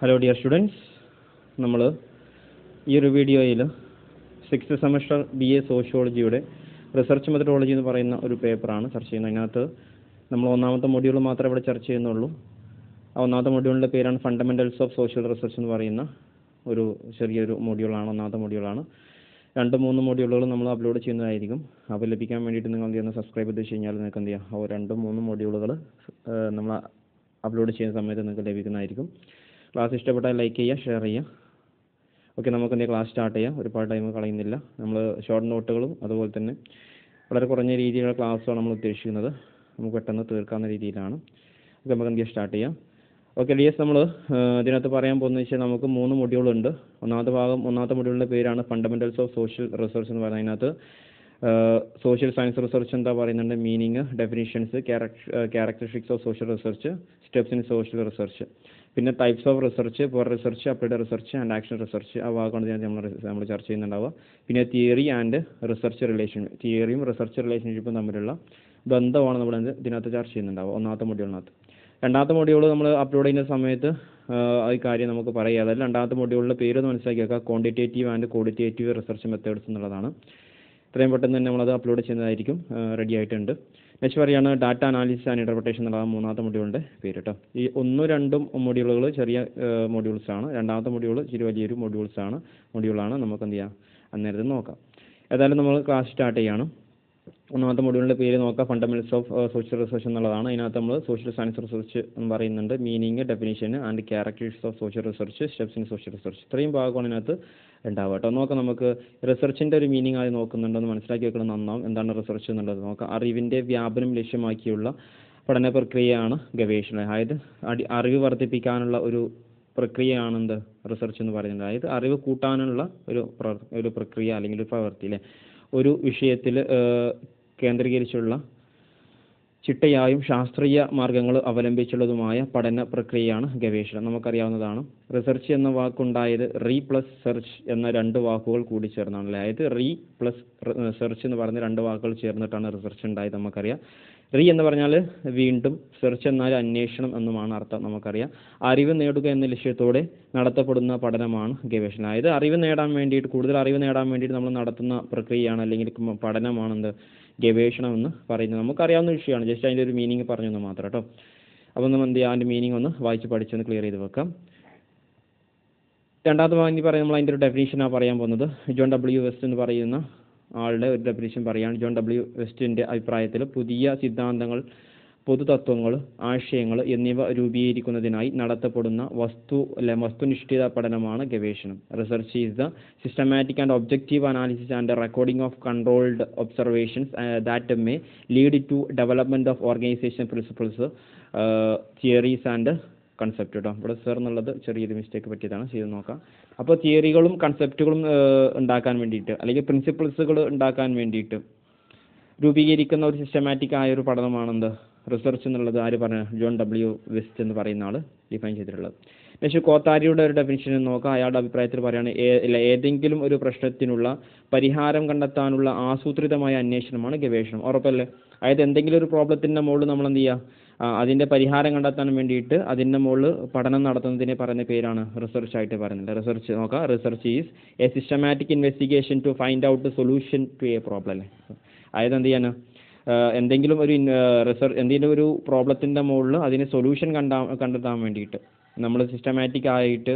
Hello dear students നമ്മൾ ഈ ഒരു വീഡിയോയിൽ സിക്സ് സെമസ്റ്റർ ബി എ സോഷ്യോളജിയുടെ റിസർച്ച് മെത്തഡോളജി എന്ന് പറയുന്ന ഒരു പേപ്പറാണ് ചർച്ച ചെയ്യുന്നത്. അതിനകത്ത് നമ്മൾ ഒന്നാമത്തെ മൊഡ്യൂൾ മാത്രമേ ഇവിടെ ചർച്ച ചെയ്യുന്നുള്ളൂ. ആ ഒന്നാമത്തെ മൊഡ്യൂളിന്റെ പേരാണ് ഫണ്ടമെന്റൽസ് ഓഫ് സോഷ്യൽ റിസർച്ച് എന്ന് പറയുന്ന ഒരു ചെറിയൊരു മൊഡ്യൂളാണ് ഒന്നാമത്തെ മൊഡ്യൂളാണ് രണ്ട് മൂന്ന് മൊഡ്യൂളുകൾ നമ്മൾ അപ്ലോഡ് ചെയ്യുന്നതായിരിക്കും. അപ്പോൾ ലഭിക്കാൻ വേണ്ടിയിട്ട് നിങ്ങൾ എന്ത് ചെയ്യുന്നത് സബ്സ്ക്രൈബ് ചെയ്ത് കഴിഞ്ഞാൽ നിങ്ങൾക്ക് എന്ത് ചെയ്യാം? ആ രണ്ട് മൂന്ന് മൊഡ്യൂളുകൾ നമ്മൾ അപ്ലോഡ് ചെയ്യുന്ന സമയത്ത് നിങ്ങൾക്ക് ലഭിക്കുന്നതായിരിക്കും. ക്ലാസ് ഇഷ്ടപ്പെട്ടാൽ ലൈക്ക് ചെയ്യുക ഷെയർ ചെയ്യുക. ഓക്കെ എന്തെങ്കിലും ക്ലാസ് സ്റ്റാർട്ട് ചെയ്യാം. ഒരുപാട് ടൈം കളയുന്നില്ല. നമ്മൾ ഷോർട്ട് നോട്ടുകളും അതുപോലെ തന്നെ വളരെ കുറഞ്ഞ രീതിയിലുള്ള ക്ലാസ്സാണ് നമ്മൾ ഉദ്ദേശിക്കുന്നത്. നമുക്ക് പെട്ടെന്ന് തീർക്കാവുന്ന രീതിയിലാണ്. ഓക്കെ നമുക്ക് എന്തെങ്കിലും സ്റ്റാർട്ട് ചെയ്യാം. ഓക്കെ ഡി എസ് നമ്മൾ ഇതിനകത്ത് പറയാൻ പോകുന്നത് വെച്ചാൽ നമുക്ക് മൂന്ന് മൊഡ്യൂളുണ്ട് ഒന്നാമത്തെ ഭാഗം ഒന്നാമത്തെ മൊഡ്യൂളിന്റെ പേരാണ് ഫണ്ടമെന്റൽസ് ഓഫ് സോഷ്യൽ റിസർച്ച് എന്ന് പറയുന്നത്. അതിനകത്ത് സോഷ്യൽ സയൻസ് റിസർച്ച് എന്താ പറയുന്നുണ്ട് meaning definitions characteristics of social research steps in social research പിന്നെ types of research pure research applied research and action research ആ ഭാഗമാണ് ഞാൻ നമ്മൾ നമ്മൾ ചർച്ച ചെയ്യുന്നുണ്ടാവുക. പിന്നെ തിയറി ആൻഡ് റിസർച്ച് റിലേഷൻ തിയറിയും റിസർച്ച് റിലേഷൻഷിപ്പും തമ്മിലുള്ള ബന്ധമാണ് നമ്മൾ ഇതിനകത്ത് ചർച്ച ചെയ്യുന്നുണ്ടാവുക. ഒന്നാമത്തെ മൊഡ്യൂളിനകത്ത് രണ്ടാമത്തെ മൊഡ്യൂൾ നമ്മൾ അപ്ലോഡ് ചെയ്യുന്ന സമയത്ത് ഈ കാര്യം നമുക്ക് പറയുക അതായത് രണ്ടാമത്തെ മൊഡ്യൂളിന്റെ പേര് ഒന്ന് മനസ്സിലാക്കി വെക്കുക. Quantitative and qualitative research methods എന്നുള്ളതാണ്. ഇത്രയും പെട്ടെന്ന് തന്നെ നമ്മളത് അപ്ലോഡ് ചെയ്യുന്നതായിരിക്കും റെഡി ആയിട്ടുണ്ട്. നെക്സ്റ്റ് പറയുകയാണ് ഡാറ്റ അനാലിസിസ് ആൻഡ് ഇന്റർപ്രിട്ടേഷൻ എന്നുള്ള മൂന്നാമത്തെ മൊഡ്യൂളിന്റെ പേര് കേട്ടോ ഈ ഒന്നും രണ്ടും മൊഡ്യൂളുകൾ ചെറിയ മൊഡ്യൂൾസ് ആണ്. രണ്ടാമത്തെ മൊഡ്യൂൾ ഇച്ചിരി വലിയൊരു മൊഡ്യൂൾസ് ആണ്. മൊഡ്യൂളാണ് നമുക്ക് എന്ത് ചെയ്യാം? അന്നേരത്ത് നോക്കാം. ഏതായാലും നമ്മൾ ക്ലാസ് സ്റ്റാർട്ട് ചെയ്യാണ്. ഒന്നാമത്തെ മൊഡ്യൂളിന്റെ പേര് നോക്കുക ഫണ്ടമെന്റൽസ് ഓഫ് സോഷ്യൽ റിസർച്ച് എന്നുള്ളതാണ്. അതിനകത്ത് നമ്മൾ സോഷ്യൽ സയൻസ് റിസർച്ച് എന്ന് പറയുന്നുണ്ട്. Meaning definition and characters of social research steps in social research ഇത്രയും ഭാഗമാണ് ഇതിനകത്ത് ഉണ്ടാവുക കേട്ടോ. നോക്കാം നമുക്ക്. റിസർച്ചിന്റെ ഒരു മീനിങ് ആയി നോക്കുന്നുണ്ടെന്ന് മനസ്സിലാക്കി വെക്കണം നന്നാവും. എന്താണ് റിസർച്ച് എന്നുള്ളത് നോക്കാം. അറിവിന്റെ വ്യാപനം ലക്ഷ്യമാക്കിയുള്ള പഠന പ്രക്രിയയാണ് ഗവേഷണം. അതായത് അടി അറിവ് വർദ്ധിപ്പിക്കാനുള്ള ഒരു പ്രക്രിയയാണെന്ത്? റിസർച്ച് എന്ന് പറയുന്നത്. അതായത് അറിവ് കൂട്ടാനുള്ള ഒരു ഒരു പ്രക്രിയ അല്ലെങ്കിൽ ഒരു പ്രവൃത്തി അല്ലേ? ഒരു വിഷയത്തിൽ കേന്ദ്രീകരിച്ചുള്ള ചിട്ടയായും ശാസ്ത്രീയ മാർഗങ്ങൾ അവലംബിച്ചുള്ളതുമായ പഠന പ്രക്രിയയാണ് ഗവേഷണം. നമുക്കറിയാവുന്നതാണ് റിസർച്ച് എന്ന വാക്കുണ്ടായത് റീ പ്ലസ് സെർച്ച് എന്ന രണ്ട് വാക്കുകൾ കൂടി ചേർന്നാണ് അതായത് റീ പ്ലസ് സെർച്ച് എന്ന് പറഞ്ഞ രണ്ട് വാക്കുകൾ ചേർന്നിട്ടാണ് റിസർച്ച് ഉണ്ടായത് നമുക്കറിയാം. റീ എന്ന് പറഞ്ഞാൽ വീണ്ടും സെർച്ച് എന്നാൽ അന്വേഷണം എന്നുമാണ് അർത്ഥം നമുക്കറിയാം. അറിവ് നേടുക എന്ന ലക്ഷ്യത്തോടെ നടത്തപ്പെടുന്ന പഠനമാണ് ഗവേഷണം. അതായത് അറിവ് നേടാൻ വേണ്ടിയിട്ട് കൂടുതൽ അറിവ് നേടാൻ വേണ്ടിയിട്ട് നമ്മൾ നടത്തുന്ന പ്രക്രിയയാണ് അല്ലെങ്കിൽ പഠനമാണ് എന്ത് ഗവേഷണം എന്ന് പറയുന്നത് നമുക്കറിയാവുന്ന വിഷയമാണ്. ജസ്റ്റ് അതിന്റെ ഒരു മീനിങ് പറഞ്ഞു തന്നെ മാത്രം കേട്ടോ. അപ്പോൾ നമ്മൾ എന്ത് ചെയ്യുക അതിന്റെ മീനിങ് ഒന്ന് വായിച്ച് പഠിച്ചൊന്ന് ക്ലിയർ ചെയ്ത് വെക്കാം. രണ്ടാമത്തെ ഭാഗം പറയുന്നത് നമ്മൾ അതിന്റെ ഒരു ഡെഫിനേഷനാണ് പറയാൻ പോകുന്നത്. ജോൺ ഡബ്ല്യു വെസ്റ്റ് എന്ന് പറയുന്ന ആളുടെ ഒരു ഡെഫിനേഷൻ പറയുകയാണ്. ജോൺ ഡബ്ല്യു വെസ്റ്റിന്റെ അഭിപ്രായത്തിൽ പുതിയ സിദ്ധാന്തങ്ങൾ പൊതുതത്വങ്ങൾ ആശയങ്ങൾ എന്നിവ രൂപീകരിക്കുന്നതിനായി നടത്തപ്പെടുന്ന വസ്തു അല്ലെ വസ്തുനിഷ്ഠിത പഠനമാണ് ഗവേഷണം. Research is the systematic and objective analysis and recording of controlled observations that may lead to development of organisation principles theories and concept കേട്ടോ ഇവിടെ സർ എന്നുള്ളത് ചെറിയൊരു മിസ്റ്റേക്ക് പറ്റിയതാണ്. ചെയ്ത് നോക്കാം. അപ്പോൾ തിയറികളും കൺസെപ്റ്റുകളും ഉണ്ടാക്കാൻ വേണ്ടിയിട്ട് അല്ലെങ്കിൽ പ്രിൻസിപ്പിൾസുകൾ ഉണ്ടാക്കാൻ വേണ്ടിയിട്ട് രൂപീകരിക്കുന്ന ഒരു സിസ്റ്റമാറ്റിക് ആയ ഒരു പഠനമാണെന്ത്? റിസർച്ച് എന്നുള്ളത് ആര് പറഞ്ഞു? ജോൺ ഡബ്ല്യു വെസ്റ്റ് എന്ന് പറയുന്ന ആൾ ഡിഫൈൻ ചെയ്തിട്ടുള്ളത്. പക്ഷേ കോത്താരിയുടെ ഒരു ഡെഫിനിഷൻ നോക്കാം. അയാളുടെ അഭിപ്രായത്തിൽ പറയുകയാണ് ഏതെങ്കിലും ഒരു പ്രശ്നത്തിനുള്ള പരിഹാരം കണ്ടെത്താനുള്ള ആസൂത്രിതമായ അന്വേഷണമാണ് ഗവേഷണം. ഉറപ്പല്ലേ? അതായത് എന്തെങ്കിലും ഒരു പ്രോബ്ലത്തിന്റെ മുകളിൽ നമ്മൾ എന്ത് ചെയ്യുക അതിന്റെ പരിഹാരം കണ്ടെത്താൻ വേണ്ടിയിട്ട് അതിന്റെ മുകളിൽ പഠനം നടത്തുന്നതിനെ പറയുന്ന പേരാണ് റിസർച്ച് ആയിട്ട് പറയുന്നത്. റിസർച്ച് നോക്കാം. Research is a systematic investigation to find out solution to a problem അല്ലേ? അതായത് എന്ത് ചെയ്യാൻ എന്തെങ്കിലും ഒരു റിസർച്ച് എന്തെങ്കിലും ഒരു പ്രോബ്ലത്തിന്റെ മുകളിൽ അതിന് സൊല്യൂഷൻ കണ്ടാ കണ്ടെത്താൻ വേണ്ടിയിട്ട്. നമ്മൾ സിസ്റ്റമാറ്റിക് ആയിട്ട്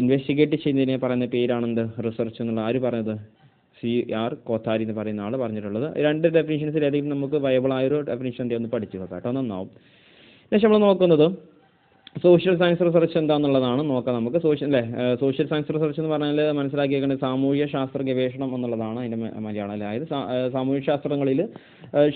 ഇൻവെസ്റ്റിഗേറ്റ് ചെയ്യുന്നതിനെ പറയുന്ന പേരാണെന്ത്? റിസർച്ച് എന്നുള്ള ആര് പറഞ്ഞത്? സി ആർ കോത്താരി എന്ന് പറയുന്ന ആൾ പറഞ്ഞിട്ടുള്ളത്. രണ്ട് ഡെഫിനിഷൻസിൽ ഏതെങ്കിലും നമുക്ക് വയബിൾ ആയൊരു ഡെഫിനിഷൻ എന്തെങ്കിലും ഒന്ന് പഠിച്ചു വെക്കാം കേട്ടോ നന്നാവും. പക്ഷെ നമ്മൾ നോക്കുന്നത് സോഷ്യൽ സയൻസ് റിസർച്ച് എന്താണെന്നുള്ളതാണ് നോക്കാം നമുക്ക്. സോഷ്യൽ അല്ലേ? സോഷ്യൽ സയൻസ് റിസർച്ച് എന്ന് പറഞ്ഞാൽ മനസ്സിലാക്കിയേക്കേണ്ട സാമൂഹ്യ ശാസ്ത്ര ഗവേഷണം എന്നുള്ളതാണ് അതിന്റെ മലയാളം അല്ലേ? അതായത് സാമൂഹ്യ ശാസ്ത്രങ്ങളിൽ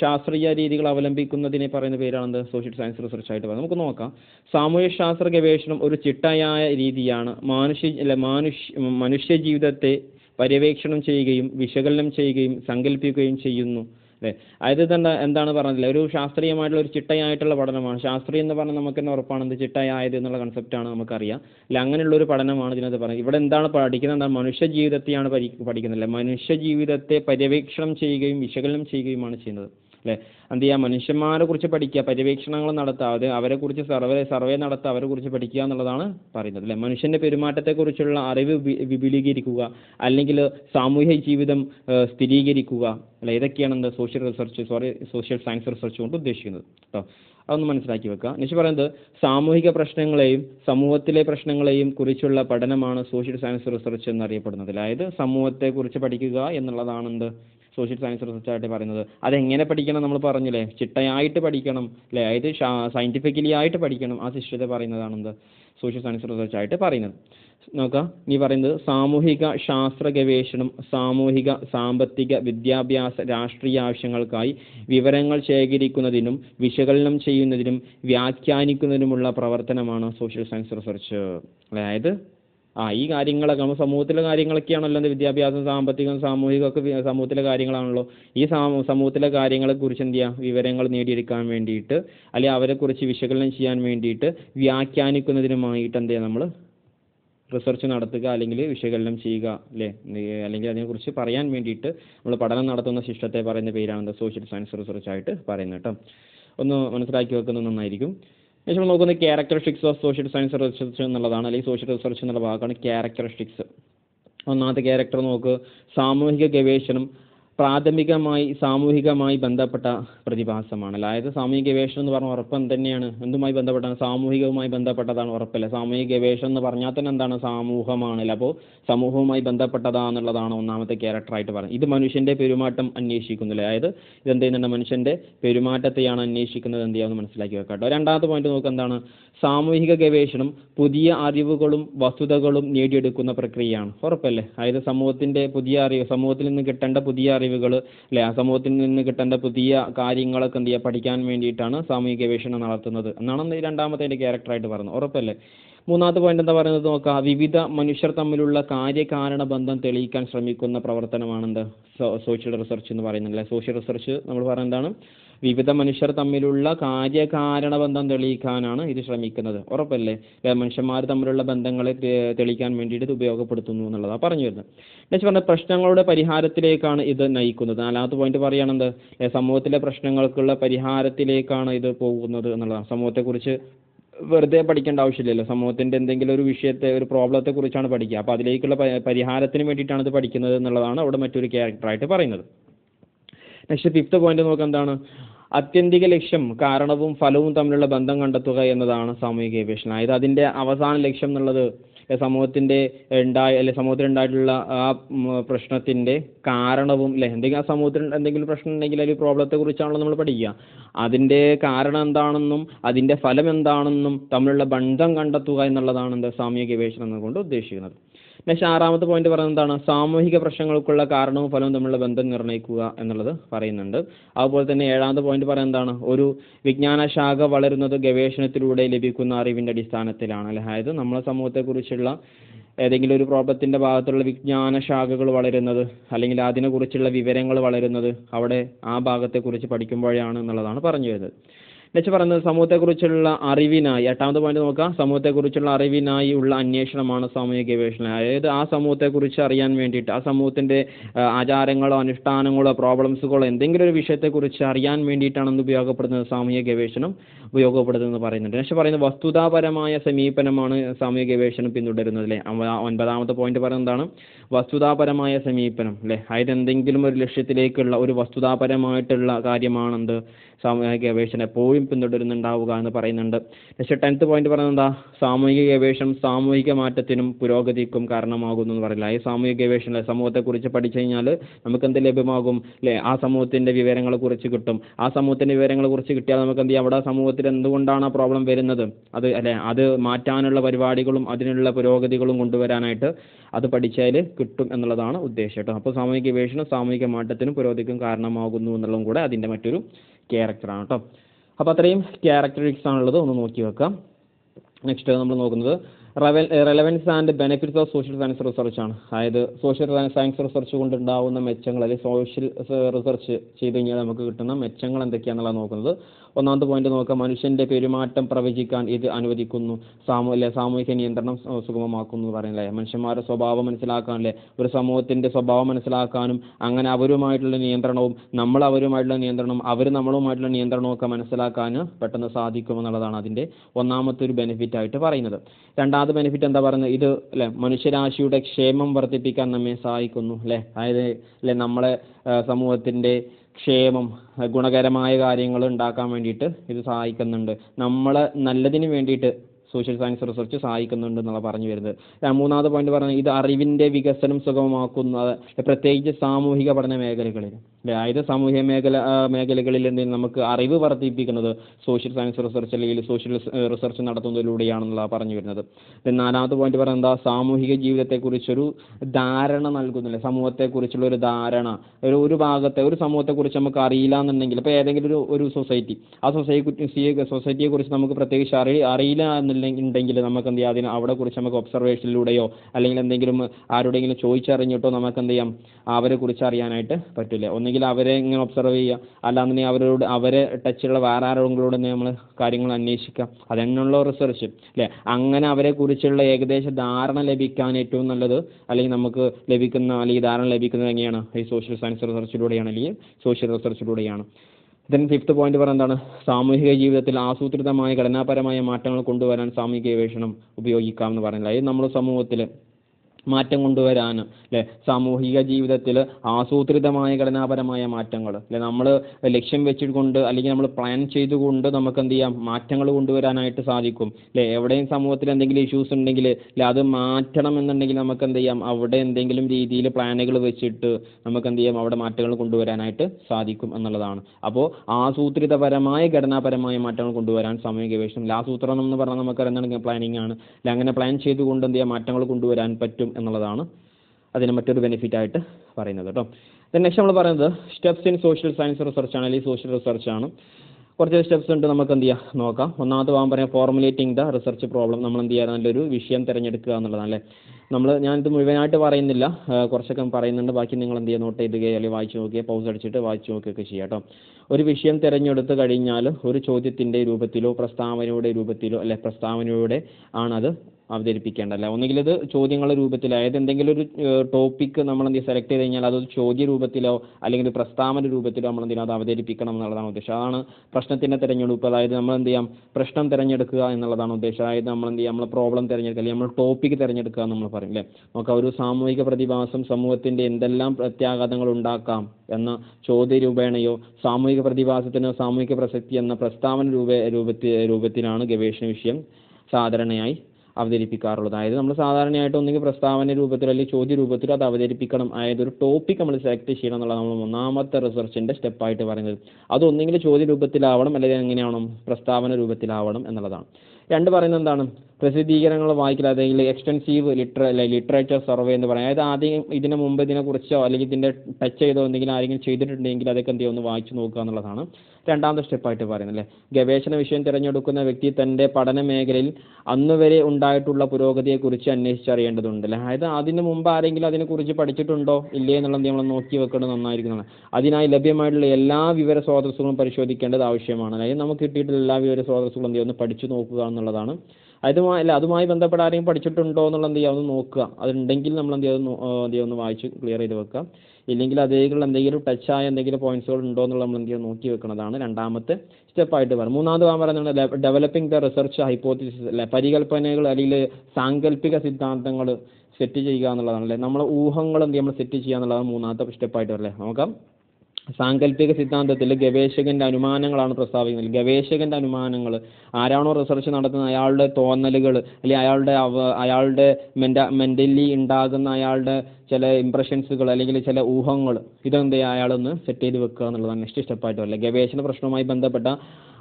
ശാസ്ത്രീയ രീതികൾ അവലംബിക്കുന്നതിനെ പറയുന്ന പേരാണെന്ത്? സോഷ്യൽ സയൻസ് റിസർച്ച് ആയിട്ട് പറയുന്നത്. നമുക്ക് നോക്കാം. സാമൂഹ്യ ശാസ്ത്ര ഗവേഷണം ഒരു ചിട്ടയായ രീതിയാണ്. മാനുഷ്യ അല്ലെ മാനുഷ്യ മനുഷ്യ ജീവിതത്തെ പര്യവേക്ഷണം ചെയ്യുകയും വിശകലനം ചെയ്യുകയും സങ്കല്പിക്കുകയും ചെയ്യുന്നു. അല്ലേ അതായത് തന്നെ എന്താണ് പറഞ്ഞില്ല? ഒരു ശാസ്ത്രീയമായിട്ടുള്ള ഒരു ചിട്ടയായിട്ടുള്ള പഠനമാണ്. ശാസ്ത്രീയം എന്ന് പറഞ്ഞാൽ നമുക്ക് തന്നെ ഉറപ്പാണ് എന്ത് ചിട്ടയായത് എന്നുള്ള കൺസെപ്റ്റാണ് നമുക്കറിയാം. അല്ല അങ്ങനെയുള്ള ഒരു പഠനമാണ് ഇതിനകത്ത് പറയുന്നത് ഇവിടെ എന്താണ് പഠിക്കുന്നത്? എന്താണ്? മനുഷ്യ ജീവിതത്തെയാണ് പഠിക്കുന്നത്. മനുഷ്യ ജീവിതത്തെ പര്യവേക്ഷണം ചെയ്യുകയും വിശകലനം ചെയ്യുകയുമാണ് ചെയ്യുന്നത്. അല്ലേ? എന്ത് ചെയ്യുക മനുഷ്യന്മാരെ കുറിച്ച് പഠിക്കുക പര്യവേക്ഷണങ്ങൾ നടത്തുക അത് അവരെ കുറിച്ച് സർവേ സർവേ അവരെ കുറിച്ച് പഠിക്കുക എന്നുള്ളതാണ് പറയുന്നത് അല്ലേ? മനുഷ്യന്റെ പെരുമാറ്റത്തെക്കുറിച്ചുള്ള അറിവ് വിപുലീകരിക്കുക അല്ലെങ്കിൽ സാമൂഹ്യ ജീവിതം സ്ഥിരീകരിക്കുക അല്ലെ? ഇതൊക്കെയാണ് എന്താ social research sorry social science research കൊണ്ട് ഉദ്ദേശിക്കുന്നത് കേട്ടോ അതൊന്ന് മനസ്സിലാക്കി വെക്കുക. നെക്സ്റ്റ് പറയുന്നത് സാമൂഹിക പ്രശ്നങ്ങളെയും സമൂഹത്തിലെ പ്രശ്നങ്ങളെയും കുറിച്ചുള്ള പഠനമാണ് സോഷ്യൽ സയൻസ് റിസർച്ച് എന്നറിയപ്പെടുന്നത് അതായത് സമൂഹത്തെക്കുറിച്ച് പഠിക്കുക എന്നുള്ളതാണ് എന്ത് സോഷ്യൽ സയൻസ് റിസർച്ച് ആയിട്ട് പറയുന്നത്. അതെങ്ങനെ പഠിക്കണം നമ്മൾ പറഞ്ഞില്ലേ? ചിട്ടയായിട്ട് പഠിക്കണം അല്ലേ? അതായത് സയന്റിഫിക്കലി ആയിട്ട് പഠിക്കണം ആ ശിഷ്യത പറയുന്നതാണ് എന്ത് സോഷ്യൽ സയൻസ് റിസർച്ച് ആയിട്ട് പറയുന്നത്. നോക്കാം നീ പറയുന്നത് സാമൂഹിക ശാസ്ത്ര ഗവേഷണം സാമൂഹിക സാമ്പത്തിക വിദ്യാഭ്യാസ രാഷ്ട്രീയ ആവശ്യങ്ങൾക്കായി വിവരങ്ങൾ ശേഖരിക്കുന്നതിനും വിശകലനം ചെയ്യുന്നതിനും വ്യാഖ്യാനിക്കുന്നതിനുമുള്ള പ്രവർത്തനമാണ് സോഷ്യൽ സയൻസ് റിസർച്ച് അതായത് ആ ഈ കാര്യങ്ങളൊക്കെ നമ്മൾ സമൂഹത്തിലെ കാര്യങ്ങളൊക്കെയാണല്ലോ എന്ത് വിദ്യാഭ്യാസം സാമ്പത്തികം സാമൂഹികം ഒക്കെ സമൂഹത്തിലെ കാര്യങ്ങളാണല്ലോ. ഈ സാമൂ- സമൂഹത്തിലെ കാര്യങ്ങളെ കുറിച്ച് എന്ത് ചെയ്യുക വിവരങ്ങൾ നേടിയെടുക്കാൻ വേണ്ടിയിട്ട് അല്ലെങ്കിൽ അവരെ കുറിച്ച് വിശകലനം ചെയ്യാൻ വേണ്ടിയിട്ട് വ്യാഖ്യാനിക്കുന്നതിനുമായിട്ട് എന്ത് ചെയ്യുക നമ്മൾ റിസർച്ച് നടത്തുക അല്ലെങ്കിൽ വിശകലനം ചെയ്യുക അല്ലേ? അല്ലെങ്കിൽ അതിനെക്കുറിച്ച് പറയാൻ വേണ്ടിയിട്ട് നമ്മൾ പഠനം നടത്തുന്ന ശിഷ്ടത്തെ പറയുന്ന പേരാണ് സോഷ്യൽ സയൻസ് റിസർച്ച് ആയിട്ട് പറയുന്നത് കേട്ടോ. ഒന്ന് മനസ്സിലാക്കി വെക്കുന്നത് നന്നായിരിക്കും. നമ്മൾ നോക്കുന്നത് characteristics of social science research എന്നുള്ളതാണ് അല്ലെങ്കിൽ സോഷ്യൽ റിസർച്ച് എന്നുള്ള ഭാഗമാണ് ക്യാരക്ടറിസ്റ്റിക്സ് ഒന്നാമത്തെ ക്യാരക്ടർ നോക്ക് സാമൂഹിക ഗവേഷണം പ്രാഥമികമായി സാമൂഹികമായി ബന്ധപ്പെട്ട പ്രതിഭാസമാണ്. അതായത് സാമൂഹിക ഗവേഷണം എന്ന് പറഞ്ഞാൽ ഉറപ്പം തന്നെയാണ്. എന്തുമായി ബന്ധപ്പെട്ടാണ്? സാമൂഹികവുമായി ബന്ധപ്പെട്ടതാണ് ഉറപ്പല്ലേ? സാമൂഹിക ഗവേഷണം എന്ന് പറഞ്ഞാൽ തന്നെ എന്താണ്? സമൂഹമാണല്ലോ അപ്പോൾ സമൂഹവുമായി ബന്ധപ്പെട്ടതാന്നുള്ളതാണ് ഒന്നാമത്തെ ക്യാരക്ടറായിട്ട് പറയുന്നത്. ഇത് മനുഷ്യന്റെ പെരുമാറ്റം അന്വേഷിക്കുന്നില്ല? അതായത് ഇതെന്ത് ചെയ്യുന്നുണ്ട്? മനുഷ്യന്റെ പെരുമാറ്റത്തെയാണ് അന്വേഷിക്കുന്നത് എന്ത് ചെയ്യാമെന്ന് മനസ്സിലാക്കി വെക്കാം കേട്ടോ. രണ്ടാമത്തെ പോയിന്റ് നോക്കുക എന്താണ്? സാമൂഹിക ഗവേഷണം പുതിയ അറിവുകളും വസ്തുതകളും നേടിയെടുക്കുന്ന പ്രക്രിയയാണ്. ഉറപ്പല്ലേ? അതായത് സമൂഹത്തിന്റെ പുതിയ അറിവ് സമൂഹത്തിൽ നിന്ന് കിട്ടേണ്ട പുതിയ അറിവുകൾ അല്ലെ? ആ സമൂഹത്തിൽ നിന്ന് കിട്ടേണ്ട പുതിയ കാര്യങ്ങളൊക്കെ എന്ത് ചെയ്യുക? പഠിക്കാൻ വേണ്ടിയിട്ടാണ് സാമൂഹിക ഗവേഷണം നടത്തുന്നത്. എന്നാണ് രണ്ടാമത്തെ അതിന്റെ ക്യാരക്ടറായിട്ട് പറയുന്നത്. ഉറപ്പല്ലേ? മൂന്നാമത്തെ പോയിന്റ് എന്താ പറയുന്നത് നോക്കാം വിവിധ മനുഷ്യർ തമ്മിലുള്ള കാര്യകാരണ ബന്ധം തെളിയിക്കാൻ ശ്രമിക്കുന്ന പ്രവർത്തനമാണ് എന്ത് സോഷ്യൽ റിസർച്ച് എന്ന് പറയുന്നത് അല്ലെ? സോഷ്യൽ റിസർച്ച് നമ്മൾ പറയുന്നത് എന്താണ്? വിവിധ മനുഷ്യർ തമ്മിലുള്ള കാര്യകാരണ ബന്ധം തെളിയിക്കാനാണ് ഇത് ശ്രമിക്കുന്നത്. ഉറപ്പല്ലേ? മനുഷ്യന്മാർ തമ്മിലുള്ള ബന്ധങ്ങളെ തെളിയിക്കാൻ വേണ്ടിയിട്ട് ഇത് ഉപയോഗപ്പെടുത്തുന്നു എന്നുള്ളതാണ് പറഞ്ഞു വരുന്നത്. നെക്സ്റ്റ് പറഞ്ഞ പ്രശ്നങ്ങളുടെ പരിഹാരത്തിലേക്കാണ് ഇത് നയിക്കുന്നത്. നാലാമത്തെ പോയിന്റ് പറയുകയാണെന്ത് സമൂഹത്തിലെ പ്രശ്നങ്ങൾക്കുള്ള പരിഹാരത്തിലേക്കാണ് ഇത് പോകുന്നത് എന്നുള്ളതാണ്. സമൂഹത്തെക്കുറിച്ച് വെറുതെ പഠിക്കേണ്ട ആവശ്യമില്ലല്ലോ. സമൂഹത്തിന്റെ എന്തെങ്കിലും ഒരു വിഷയത്തെ ഒരു പ്രോബ്ലത്തെ കുറിച്ചാണ് പഠിക്കുക. അപ്പോൾ അതിലേക്കുള്ള പരിഹാരത്തിന് വേണ്ടിയിട്ടാണ് ഇത് പഠിക്കുന്നത് എന്നുള്ളതാണ് അവിടെ മറ്റൊരു ക്യാരക്ടറായിട്ട് പറയുന്നത്. നെക്സ്റ്റ് ഫിഫ്ത്ത് പോയിന്റ് നോക്കുക എന്താണ് അത്യന്തിക ലക്ഷ്യം കാരണവും ഫലവും തമ്മിലുള്ള ബന്ധം കണ്ടെത്തുക എന്നതാണ് സാമൂഹിക ഗവേഷണം അതായത് അതിന്റെ അവസാന ലക്ഷ്യം എന്നുള്ളത് സമൂഹത്തിന്റെ ഉണ്ടായ അല്ലെ സമൂഹത്തിൽ ഉണ്ടായിട്ടുള്ള ആ പ്രശ്നത്തിന്റെ കാരണവും അല്ലെ എന്തെങ്കിലും ആ സമൂഹത്തിൽ എന്തെങ്കിലും പ്രശ്നം ഉണ്ടെങ്കിൽ അതിൽ പ്രോബ്ലത്തെ കുറിച്ചാണല്ലോ നമ്മൾ പഠിക്കുക. അതിന്റെ കാരണം എന്താണെന്നും അതിന്റെ ഫലം എന്താണെന്നും തമ്മിലുള്ള ബന്ധം കണ്ടെത്തുക എന്നുള്ളതാണ് എന്താ സാമൂഹിക ഗവേഷണം എന്നുകൊണ്ട് ഉദ്ദേശിക്കുന്നത്. നെക്സ്റ്റ് ആറാമത്തെ പോയിന്റ് പറയുന്നത് എന്താണ് സാമൂഹിക പ്രശ്നങ്ങൾക്കുള്ള കാരണവും ഫലവും തമ്മിലുള്ള ബന്ധം നിർണയിക്കുക എന്നുള്ളത് പറയുന്നുണ്ട്. അതുപോലെ തന്നെ ഏഴാമത്തെ പോയിന്റ് പറയുന്നത് എന്താണ് ഒരു വിജ്ഞാന ശാഖ വളരുന്നത് ഗവേഷണത്തിലൂടെ ലഭിക്കുന്ന അറിവിന്റെ അടിസ്ഥാനത്തിലാണ്. അതായത് നമ്മളെ സമൂഹത്തെക്കുറിച്ചുള്ള ഏതെങ്കിലും ഒരു പ്രോബ്ലത്തിന്റെ ഭാഗത്തുള്ള വിജ്ഞാന ശാഖകൾ വളരുന്നത് അല്ലെങ്കിൽ അതിനെക്കുറിച്ചുള്ള വിവരങ്ങൾ വളരുന്നത് അവിടെ ആ ഭാഗത്തെക്കുറിച്ച് പഠിക്കുമ്പോഴാണ് എന്നുള്ളതാണ് പറഞ്ഞു വരുന്നത്. നെക്സ്റ്റ് പറയുന്നത് സമൂഹത്തെക്കുറിച്ചുള്ള അറിവിനായി. എട്ടാമത്തെ പോയിന്റ് നോക്കാം. സമൂഹത്തെക്കുറിച്ചുള്ള അറിവിനായി ഉള്ള അന്വേഷണമാണ് സാമൂഹിക ഗവേഷണം. അതായത് ആ സമൂഹത്തെക്കുറിച്ച് അറിയാൻ വേണ്ടിയിട്ട് ആ സമൂഹത്തിന്റെ ആചാരങ്ങളോ അനുഷ്ഠാനങ്ങളോ പ്രോബ്ലംസുകളോ എന്തെങ്കിലും ഒരു വിഷയത്തെക്കുറിച്ച് അറിയാൻ വേണ്ടിയിട്ടാണ് എന്ത് ഉപയോഗപ്പെടുന്നത് സാമൂഹിക ഗവേഷണം ഉപയോഗപ്പെടുത്തുന്നത് പറയുന്നുണ്ട്. നെക്സ്റ്റ് പറയുന്നത് വസ്തുതാപരമായ സമീപനമാണ് സാമൂഹിക ഗവേഷണം പിന്തുടരുന്നത് അല്ലേ? ഒൻപതാമത്തെ പോയിന്റ് പറയുന്നത് എന്താണ്? വസ്തുതാപരമായ സമീപനം അല്ലേ? അതായത് എന്തെങ്കിലും ഒരു ലക്ഷ്യത്തിലേക്കുള്ള ഒരു വസ്തുതാപരമായിട്ടുള്ള കാര്യമാണെന്ത്? സാമൂഹിക ഗവേഷണം എപ്പോഴും പിന്തുടരുന്നുണ്ടാവുക എന്ന് പറയുന്നുണ്ട്. നെക്സ്റ്റ് ടെൻത്ത് പോയിന്റ് പറയുന്നത് എന്താ സാമൂഹിക ഗവേഷണം സാമൂഹിക മാറ്റത്തിനും പുരോഗതിക്കും കാരണമാകുന്നു എന്ന് പറയില്ല. ഈ സാമൂഹിക ഗവേഷണം സമൂഹത്തെ സമൂഹത്തെക്കുറിച്ച് പഠിച്ചു കഴിഞ്ഞാൽ നമുക്ക് എന്ത് ലഭ്യമാകും? അല്ലേ ആ സമൂഹത്തിന്റെ വിവരങ്ങളെ കുറിച്ച് കിട്ടും. ആ സമൂഹത്തിന്റെ വിവരങ്ങളെ കുറിച്ച് കിട്ടിയാൽ നമുക്ക് എന്ത് ചെയ്യാം? അവിടെ സമൂഹത്തിൽ എന്തുകൊണ്ടാണ് ആ പ്രോബ്ലം വരുന്നത്? അത് അല്ലെ? അത് മാറ്റാനുള്ള പരിപാടികളും അതിനുള്ള പുരോഗതികളും കൊണ്ടുവരാനായിട്ട് അത് പഠിച്ചാൽ കിട്ടും എന്നുള്ളതാണ് ഉദ്ദേശം കേട്ടോ. അപ്പോൾ സാമൂഹിക ഗവേഷണം സാമൂഹിക മാറ്റത്തിനും പുരോഗതിക്കും കാരണമാകുന്നു എന്നുള്ളതും കൂടെ അതിന്റെ മറ്റൊരു ക്യാരക്ടറാണ് കേട്ടോ. അപ്പോൾ അത്രയും ക്യാരക്ടറിസ്റ്റിക്സ് ആണുള്ളത്. ഒന്ന് നോക്കി വെക്കാം. നെക്സ്റ്റ് നമ്മൾ നോക്കുന്നത് relevance and benefits of social science research ആണ്. അതായത് സോഷ്യൽ സയൻസ് റിസർച്ച് കൊണ്ടുണ്ടാവുന്ന മെച്ചങ്ങൾ അല്ലെങ്കിൽ സോഷ്യൽ റിസർച്ച് ചെയ്ത് കഴിഞ്ഞാൽ നമുക്ക് കിട്ടുന്ന മെച്ചങ്ങൾ എന്തൊക്കെയാണെന്നുള്ളത് നോക്കുന്നത്. ഒന്നാമത്തെ പോയിന്റ് നോക്കുക മനുഷ്യന്റെ പെരുമാറ്റം പ്രവചിക്കാൻ ഇത് അനുവദിക്കുന്നു. സാമൂ അല്ലെ സാമൂഹിക നിയന്ത്രണം സുഗമമാക്കുന്നു എന്ന് പറയുന്നില്ലേ മനുഷ്യന്മാരുടെ സ്വഭാവം മനസ്സിലാക്കാൻ അല്ലേ? ഒരു സമൂഹത്തിന്റെ സ്വഭാവം മനസ്സിലാക്കാനും അങ്ങനെ അവരുമായിട്ടുള്ള നിയന്ത്രണവും നമ്മൾ അവരുമായിട്ടുള്ള നിയന്ത്രണം അവർ നമ്മളുമായിട്ടുള്ള നിയന്ത്രണവും ഒക്കെ മനസ്സിലാക്കാൻ പെട്ടെന്ന് സാധിക്കും എന്നുള്ളതാണ് അതിന്റെ ഒന്നാമത്തെ ഒരു ബെനിഫിറ്റ് ആയിട്ട് പറയുന്നത്. രണ്ടാമത്തെ ബെനിഫിറ്റ് എന്താ പറയുന്നത്? ഇത് അല്ലെ മനുഷ്യരാശിയുടെ ക്ഷേമം വർദ്ധിപ്പിക്കാൻ നമ്മെ സഹായിക്കുന്നു അല്ലെ അതായത് അല്ലെ നമ്മളെ സമൂഹത്തിന്റെ ക്ഷേമം ഗുണകരമായ കാര്യങ്ങൾ ഉണ്ടാക്കാൻ വേണ്ടിയിട്ട് ഇത് സഹായിക്കുന്നുണ്ട്. നമ്മളെ നല്ലതിന് വേണ്ടിയിട്ട് സോഷ്യൽ സയൻസ് റിസർച്ച് സഹായിക്കുന്നുണ്ട് എന്നുള്ള പറഞ്ഞു വരുന്നത്. മൂന്നാമത്തെ പോയിന്റ് പറഞ്ഞത് ഇത് അറിവിന്റെ വികസനം സുഗമമാക്കുന്ന പ്രത്യേകിച്ച് സാമൂഹിക പഠന മേഖലകളിൽ. അതായത് സാമൂഹിക മേഖല മേഖലകളിൽ എന്തെങ്കിലും നമുക്ക് അറിവ് വർദ്ധിപ്പിക്കുന്നത് സോഷ്യൽ സയൻസ് റിസർച്ച് അല്ലെങ്കിൽ സോഷ്യൽ റിസർച്ച് നടത്തുന്നതിലൂടെയാണെന്നുള്ള പറഞ്ഞു വരുന്നത്. നാലാമത്തെ പോയിന്റ് പറയുന്നത് എന്താ? സാമൂഹിക ജീവിതത്തെക്കുറിച്ചൊരു ധാരണ നൽകുന്നില്ല. സമൂഹത്തെക്കുറിച്ചുള്ള ഒരു ധാരണ ഒരു ഒരു ഭാഗത്തെ ഒരു സമൂഹത്തെക്കുറിച്ച് നമുക്ക് അറിയില്ല എന്നുണ്ടെങ്കിൽ ഇപ്പോൾ ഏതെങ്കിലും ഒരു ഒരു സൊസൈറ്റി ആ സൊസൈറ്റി സൊസൈറ്റിയെ കുറിച്ച് നമുക്ക് പ്രത്യേകിച്ച് അറി അറിയില്ല എന്നുണ്ടെങ്കിൽ നമുക്ക് എന്ത് ചെയ്യാം? അതിന് അവിടെ കുറിച്ച് നമുക്ക് ഒബ്സർവേഷനിലൂടെയോ അല്ലെങ്കിൽ എന്തെങ്കിലും ആരോടെങ്കിലും ചോദിച്ചറിഞ്ഞിട്ടോ നമുക്ക് എന്ത് ചെയ്യാം? അവരെ കുറിച്ച് അറിയാനായിട്ട് പറ്റില്ല. അവരെ ഇങ്ങനെ ഒബ്സർവ് ചെയ്യുക. അല്ലാന്നുണ്ടെങ്കിൽ അവരോട് അവരെ ടച്ചുള്ള വേറെ ആരോടെങ്കിലും നമ്മൾ കാര്യങ്ങൾ അന്വേഷിക്കുക. അതെന്നുള്ള റിസർച്ച് അല്ലേ അങ്ങനെ അവരെ കുറിച്ചുള്ള ഏകദേശ ധാരണ ലഭിക്കാൻ ഏറ്റവും നല്ലത് അല്ലെങ്കിൽ നമുക്ക് ലഭിക്കുന്ന അല്ലെങ്കിൽ ധാരണ ലഭിക്കുന്നത് എങ്ങനെയാണ്? ഈ സോഷ്യൽ സയൻസ് റിസർച്ചിലൂടെയാണ് അല്ലെങ്കിൽ സോഷ്യൽ റിസർച്ചിലൂടെയാണ് ദെൻ ഫിഫ്ത്ത് പോയിന്റ് പറയുന്നത് എന്താണ്? സാമൂഹിക ജീവിതത്തിൽ ആസൂത്രിതമായ ഘടനാപരമായ മാറ്റങ്ങൾ കൊണ്ടുവരാൻ സാമൂഹിക ഗവേഷണം ഉപയോഗിക്കാം എന്ന് പറയുന്നത്. അതായത് നമ്മുടെ സമൂഹത്തിൽ മാറ്റം കൊണ്ടുവരാനും അല്ലെ? സാമൂഹിക ജീവിതത്തിൽ ആസൂത്രിതമായ ഘടനാപരമായ മാറ്റങ്ങൾ അല്ലെ? നമ്മൾ ലക്ഷ്യം വെച്ചുകൊണ്ട് അല്ലെങ്കിൽ നമ്മൾ പ്ലാൻ ചെയ്തുകൊണ്ട് നമുക്ക് എന്ത് ചെയ്യാം? മാറ്റങ്ങൾ കൊണ്ടുവരാനായിട്ട് സാധിക്കും അല്ലെ? എവിടെയും സമൂഹത്തിൽ എന്തെങ്കിലും ഇഷ്യൂസ് ഉണ്ടെങ്കിൽ അല്ലെ? അത് മാറ്റണം എന്നുണ്ടെങ്കിൽ നമുക്ക് എന്ത് ചെയ്യാം? അവിടെ എന്തെങ്കിലും രീതിയിൽ പ്ലാനുകൾ വെച്ചിട്ട് നമുക്ക് എന്ത് ചെയ്യാം? അവിടെ മാറ്റങ്ങൾ കൊണ്ടുവരാനായിട്ട് സാധിക്കും എന്നുള്ളതാണ്. അപ്പോൾ ആസൂത്രിതപരമായ ഘടനാപരമായ മാറ്റങ്ങൾ കൊണ്ടുവരാൻ സമയ ഗവേഷണം ആസൂത്രണം എന്ന് പറഞ്ഞാൽ നമുക്ക് എന്താണ് പ്ലാനിങ് ആണ് അല്ലെ? അങ്ങനെ പ്ലാൻ ചെയ്തുകൊണ്ട് എന്ത് ചെയ്യാം? മാറ്റങ്ങൾ കൊണ്ടുവരാൻ പറ്റും എന്നുള്ളതാണ് അതിന് മറ്റൊരു ബെനിഫിറ്റ് ആയിട്ട് പറയുന്നത് കേട്ടോ. നെക്സ്റ്റ് നമ്മൾ പറയുന്നത് steps in social science research ആണ് അല്ലെങ്കിൽ സോഷ്യൽ റിസർച്ച് ആണ്. കുറച്ച് സ്റ്റെപ്സ് ഉണ്ട് നമുക്ക് എന്ത് ചെയ്യാം? നോക്കാം. ഒന്നാമത്തെ പോകാൻ പറയാം ഫോർമുലേറ്റിംഗ് ദ റിസർച്ച് പ്രോബ്ലം നമ്മൾ എന്ത് ചെയ്യുക നല്ലൊരു വിഷയം തിരഞ്ഞെടുക്കുക എന്നുള്ളതാണ് അല്ലേ? നമ്മൾ ഞാനിത് മുഴുവനായിട്ട് പറയുന്നില്ല. കുറച്ചൊക്കെ പറയുന്നുണ്ട്. ബാക്കി നിങ്ങൾ എന്ത് ചെയ്യുക നോട്ട് ചെയ്തുകയോ അല്ലെങ്കിൽ വായിച്ചു നോക്കിയോ പൗസ് അടിച്ചിട്ട് വായിച്ചു നോക്കുകയൊക്കെ ചെയ്യാം കേട്ടോ. ഒരു വിഷയം തിരഞ്ഞെടുത്ത് കഴിഞ്ഞാൽ ഒരു ചോദ്യത്തിന്റെ രൂപത്തിലോ പ്രസ്താവനയുടെ രൂപത്തിലോ അല്ലെ പ്രസ്താവനയുടെ ആണത് അവതരിപ്പിക്കേണ്ടത് അല്ലേ ഒന്നുകിൽ ഇത് ചോദ്യങ്ങളുടെ രൂപത്തിലോ അതായത് എന്തെങ്കിലും ഒരു ടോപ്പിക്ക് നമ്മൾ എന്ത് സെലക്ട് ചെയ്ത് കഴിഞ്ഞാൽ അതൊരു ചോദ്യ രൂപത്തിലോ അല്ലെങ്കിൽ ഒരു പ്രസ്താവന രൂപത്തിലോ നമ്മൾ എന്തിനാ അത് അവതരിപ്പിക്കണം എന്നുള്ളതാണ് ഉദ്ദേശം. അതാണ് പ്രശ്നത്തിന്റെ തിരഞ്ഞെടുപ്പ്. അതായത് നമ്മൾ എന്ത് ചെയ്യാം? പ്രശ്നം തിരഞ്ഞെടുക്കുക എന്നുള്ളതാണ് ഉദ്ദേശം. അതായത് നമ്മൾ എന്ത് ചെയ്യാം? നമ്മൾ പ്രോബ്ലം തിരഞ്ഞെടുക്കുക അല്ലെങ്കിൽ നമ്മൾ ടോപ്പിക്ക് തിരഞ്ഞെടുക്കുക എന്ന് നമ്മൾ പറയും അല്ലേ? നമുക്ക് ഒരു സാമൂഹിക പ്രതിഭാസം സമൂഹത്തിന്റെ എന്തെല്ലാം പ്രത്യാഘാതങ്ങൾ ഉണ്ടാക്കാം എന്ന ചോദ്യ രൂപേണയോ സാമൂഹിക പ്രതിഭാസത്തിനോ സാമൂഹിക പ്രസക്തി എന്ന പ്രസ്താവന രൂപ രൂപത്തി രൂപത്തിലാണ് ഗവേഷണ വിഷയം സാധാരണയായി അവതരിപ്പിക്കാറുള്ളത്. അതായത് നമ്മൾ സാധാരണയായിട്ട് ഒന്നുകിൽ പ്രസ്താവന രൂപത്തിൽ അല്ലെങ്കിൽ ചോദ്യ രൂപത്തിൽ അത് അവതരിപ്പിക്കണം അതായത് ഒരു ടോപ്പിക് നമ്മൾ സെലക്ട് ചെയ്യണം എന്നുള്ളതാണ് നമ്മൾ ഒന്നാമത്തെ റിസർച്ചിന്റെ സ്റ്റെപ്പായിട്ട് പറയുന്നത്. അത് ഒന്നുകിൽ ചോദ്യ രൂപത്തിലാവണം അല്ലെങ്കിൽ എങ്ങനെയാവണം പ്രസ്താവന രൂപത്തിലാവണം എന്നുള്ളതാണ്. രണ്ട് പറയുന്നത് എന്താണ്? പ്രസിദ്ധീകരണങ്ങൾ വായിക്കൽ അല്ലെങ്കിൽ എക്സ്റ്റൻസീവ് ലിറ്ററ ലിറ്ററേച്ചർ സർവേ എന്ന് പറയാം. അതായത് ആദ്യം ഇതിന് മുമ്പ് ഇതിനെക്കുറിച്ചോ അല്ലെങ്കിൽ ഇതിന്റെ ടച്ച് ചെയ്തോ എന്തെങ്കിലും ആരെങ്കിലും ചെയ്തിട്ടുണ്ടെങ്കിൽ അതൊക്കെ എന്ത് ഒന്ന് വായിച്ചു നോക്കുക എന്നുള്ളതാണ് രണ്ടാമത്തെ സ്റ്റെപ്പായിട്ട് പറയുന്നത് അല്ലേ? ഗവേഷണ വിഷയം തിരഞ്ഞെടുക്കുന്ന വ്യക്തി തന്റെ പഠന മേഖലയിൽ അന്നുവരെ ഉണ്ടായിട്ടുള്ള പുരോഗതിയെക്കുറിച്ച് അന്വേഷിച്ചറിയേണ്ടതുണ്ട് അല്ലേ? അതായത് അതിന് മുമ്പ് ആരെങ്കിലും അതിനെക്കുറിച്ച് പഠിച്ചിട്ടുണ്ടോ? ഇല്ലേ എന്നുള്ളത് നമ്മൾ നോക്കി വെക്കേണ്ടത് നന്നായിരിക്കുന്നതാണ്. അതിനായി ലഭ്യമായിട്ടുള്ള എല്ലാ വിവര സ്രോതസ്സുകളും പരിശോധിക്കേണ്ടത് ആവശ്യമാണ്. അല്ലെങ്കിൽ നമുക്ക് കിട്ടിയിട്ടുള്ള എല്ലാ വിവര സ്രോതസ്സുകളും എന്ത് ചെയ്യുന്നു? പഠിച്ചു നോക്കുക എന്നുള്ളതാണ് അതുമായി അല്ല അതുമായി ബന്ധപ്പെട്ട് ആരെങ്കിലും പഠിച്ചിട്ടുണ്ടോ എന്നുള്ള എന്ത് ചെയ്യുക ഒന്ന് നോക്കുക. അതുണ്ടെങ്കിൽ നമ്മൾ എന്ത് ചെയ്യുക എന്ത് ചെയ്യുക ഒന്ന് വായിച്ച് ക്ലിയർ ചെയ്ത് വെക്കുക. ഇല്ലെങ്കിൽ അതേക്കുള്ള എന്തെങ്കിലും ടച്ച് ആയ എന്തെങ്കിലും പോയിന്റ്സുകൾ ഉണ്ടോ എന്നുള്ള നമ്മൾ എന്ത് ചെയ്യുക നോക്കി വെക്കുന്നതാണ് രണ്ടാമത്തെ സ്റ്റെപ്പായിട്ട് പറയുന്നത് മൂന്നാമത് ഭാഗം പറയുന്നത് ഡെവലപ്പിംഗ് ദ റിസർച്ച് ഹൈപ്പോത്തിസിസ് അല്ലെ പരികല്പനകൾ അല്ലെങ്കിൽ സാങ്കല്പിക സിദ്ധാന്തങ്ങൾ സെറ്റ് ചെയ്യുക എന്നുള്ളതാണ് അല്ലേ. നമ്മളെ ഊഹങ്ങൾ എന്ത് നമ്മൾ സെറ്റ് ചെയ്യുക എന്നുള്ളതാണ് മൂന്നാമത്തെ സ്റ്റെപ്പായിട്ട് അല്ലേ? നോക്കാം. സാങ്കല്പിക സിദ്ധാന്തത്തിൽ ഗവേഷകന്റെ അനുമാനങ്ങളാണ് പ്രസ്താവിക്കുന്നത്. ഗവേഷകന്റെ അനുമാനങ്ങൾ ആരാണോ റിസർച്ച് നടത്തുന്നത് അയാളുടെ തോന്നലുകൾ അല്ലെങ്കിൽ അയാളുടെ അയാളുടെ മെന്റ മെന്റലി ഉണ്ടാകുന്ന അയാളുടെ ചില ഇംപ്രഷൻസുകൾ അല്ലെങ്കിൽ ചില ഊഹങ്ങൾ ഇതെന്ത് ചെയ്യുക അയാളൊന്ന് സെറ്റ് ചെയ്ത് വെക്കുക എന്നുള്ളതാണ് നെക്സ്റ്റ് സ്റ്റെപ്പായിട്ട് വരുന്നത് ഗവേഷണ പ്രശ്നവുമായി ബന്ധപ്പെട്ട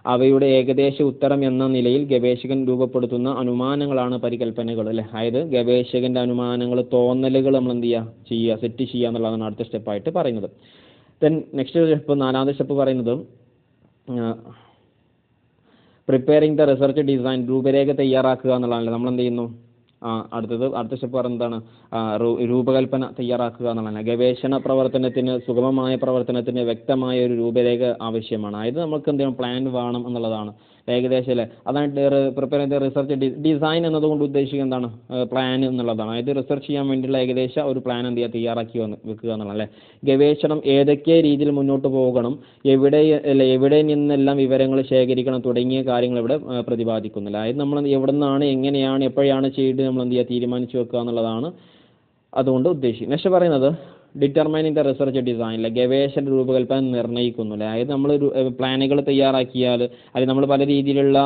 അവയുടെ ഏകദേശ ഉത്തരം എന്ന നിലയിൽ ഗവേഷകൻ രൂപപ്പെടുത്തുന്ന അനുമാനങ്ങളാണ് പരികല്പനകൾ അല്ലേ? അതായത് ഗവേഷകന്റെ അനുമാനങ്ങൾ തോന്നലുകൾ നമ്മൾ എന്ത് ചെയ്യുക ചെയ്യുക സെറ്റ് ചെയ്യുക എന്നുള്ളതാണ് അടുത്ത സ്റ്റെപ്പായിട്ട് പറയുന്നത്. ദെൻ നെക്സ്റ്റ് സ്റ്റെപ്പ് നാലാമത്തെ സ്റ്റെപ്പ് പറയുന്നത് പ്രിപ്പയറിംഗ് ദ റിസർച്ച് ഡിസൈൻ രൂപരേഖ തയ്യാറാക്കുക എന്നുള്ളതാണല്ലോ. നമ്മൾ എന്ത് ചെയ്യുന്നു? ആ അടുത്തത് അടുത്ത സ്റ്റെപ്പ് പറയുന്നതാണ് രൂപകൽപ്പന തയ്യാറാക്കുക എന്നുള്ളതാണ്. ഗവേഷണ പ്രവർത്തനത്തിന് സുഗമമായ പ്രവർത്തനത്തിന് വ്യക്തമായ ഒരു രൂപരേഖ ആവശ്യമാണ്. അതായത് നമുക്ക് എന്ത് ചെയ്യണം? പ്ലാൻ വേണം എന്നുള്ളതാണ്. ഏകദേശം അല്ലേ അതാണ് പ്രിപ്പയർ ചെയ്ത റിസർച്ച് ഡിസൈൻ എന്നതുകൊണ്ട് ഉദ്ദേശിക്കുന്നത് എന്താണ്? പ്ലാൻ എന്നുള്ളതാണ്. അതായത് റിസർച്ച് ചെയ്യാൻ വേണ്ടിയുള്ള ഏകദേശം ഒരു പ്ലാൻ എന്ത് ചെയ്യുക? തയ്യാറാക്കി വന്ന് വെക്കുക എന്നുള്ളത് അല്ലേ? ഗവേഷണം ഏതൊക്കെ രീതിയിൽ മുന്നോട്ട് പോകണം? എവിടെ അല്ല എവിടെ നിന്നെല്ലാം വിവരങ്ങൾ ശേഖരിക്കണം? തുടങ്ങിയ കാര്യങ്ങൾ ഇവിടെ പ്രതിപാദിക്കുന്നില്ല. അതായത് നമ്മൾ എവിടെ നിന്നാണ് എങ്ങനെയാണ് എപ്പോഴാണ് ചെയ്ത് നമ്മൾ എന്ത് ചെയ്യുക? തീരുമാനിച്ചു വെക്കുക എന്നുള്ളതാണ് അതുകൊണ്ട് ഉദ്ദേശിക്കുന്നത്. നെക്സ്റ്റ് പറയുന്നത് ഡിറ്റർമൈനിങ് ദ റിസർച്ച് ഡിസൈൻ അല്ലെ ഗവേഷണ രൂപകൽപ്പന നിർണയിക്കുന്നു. അല്ലെ? അതായത് നമ്മൾ പ്ലാനുകൾ തയ്യാറാക്കിയാൽ അല്ലെങ്കിൽ നമ്മൾ പല രീതിയിലുള്ള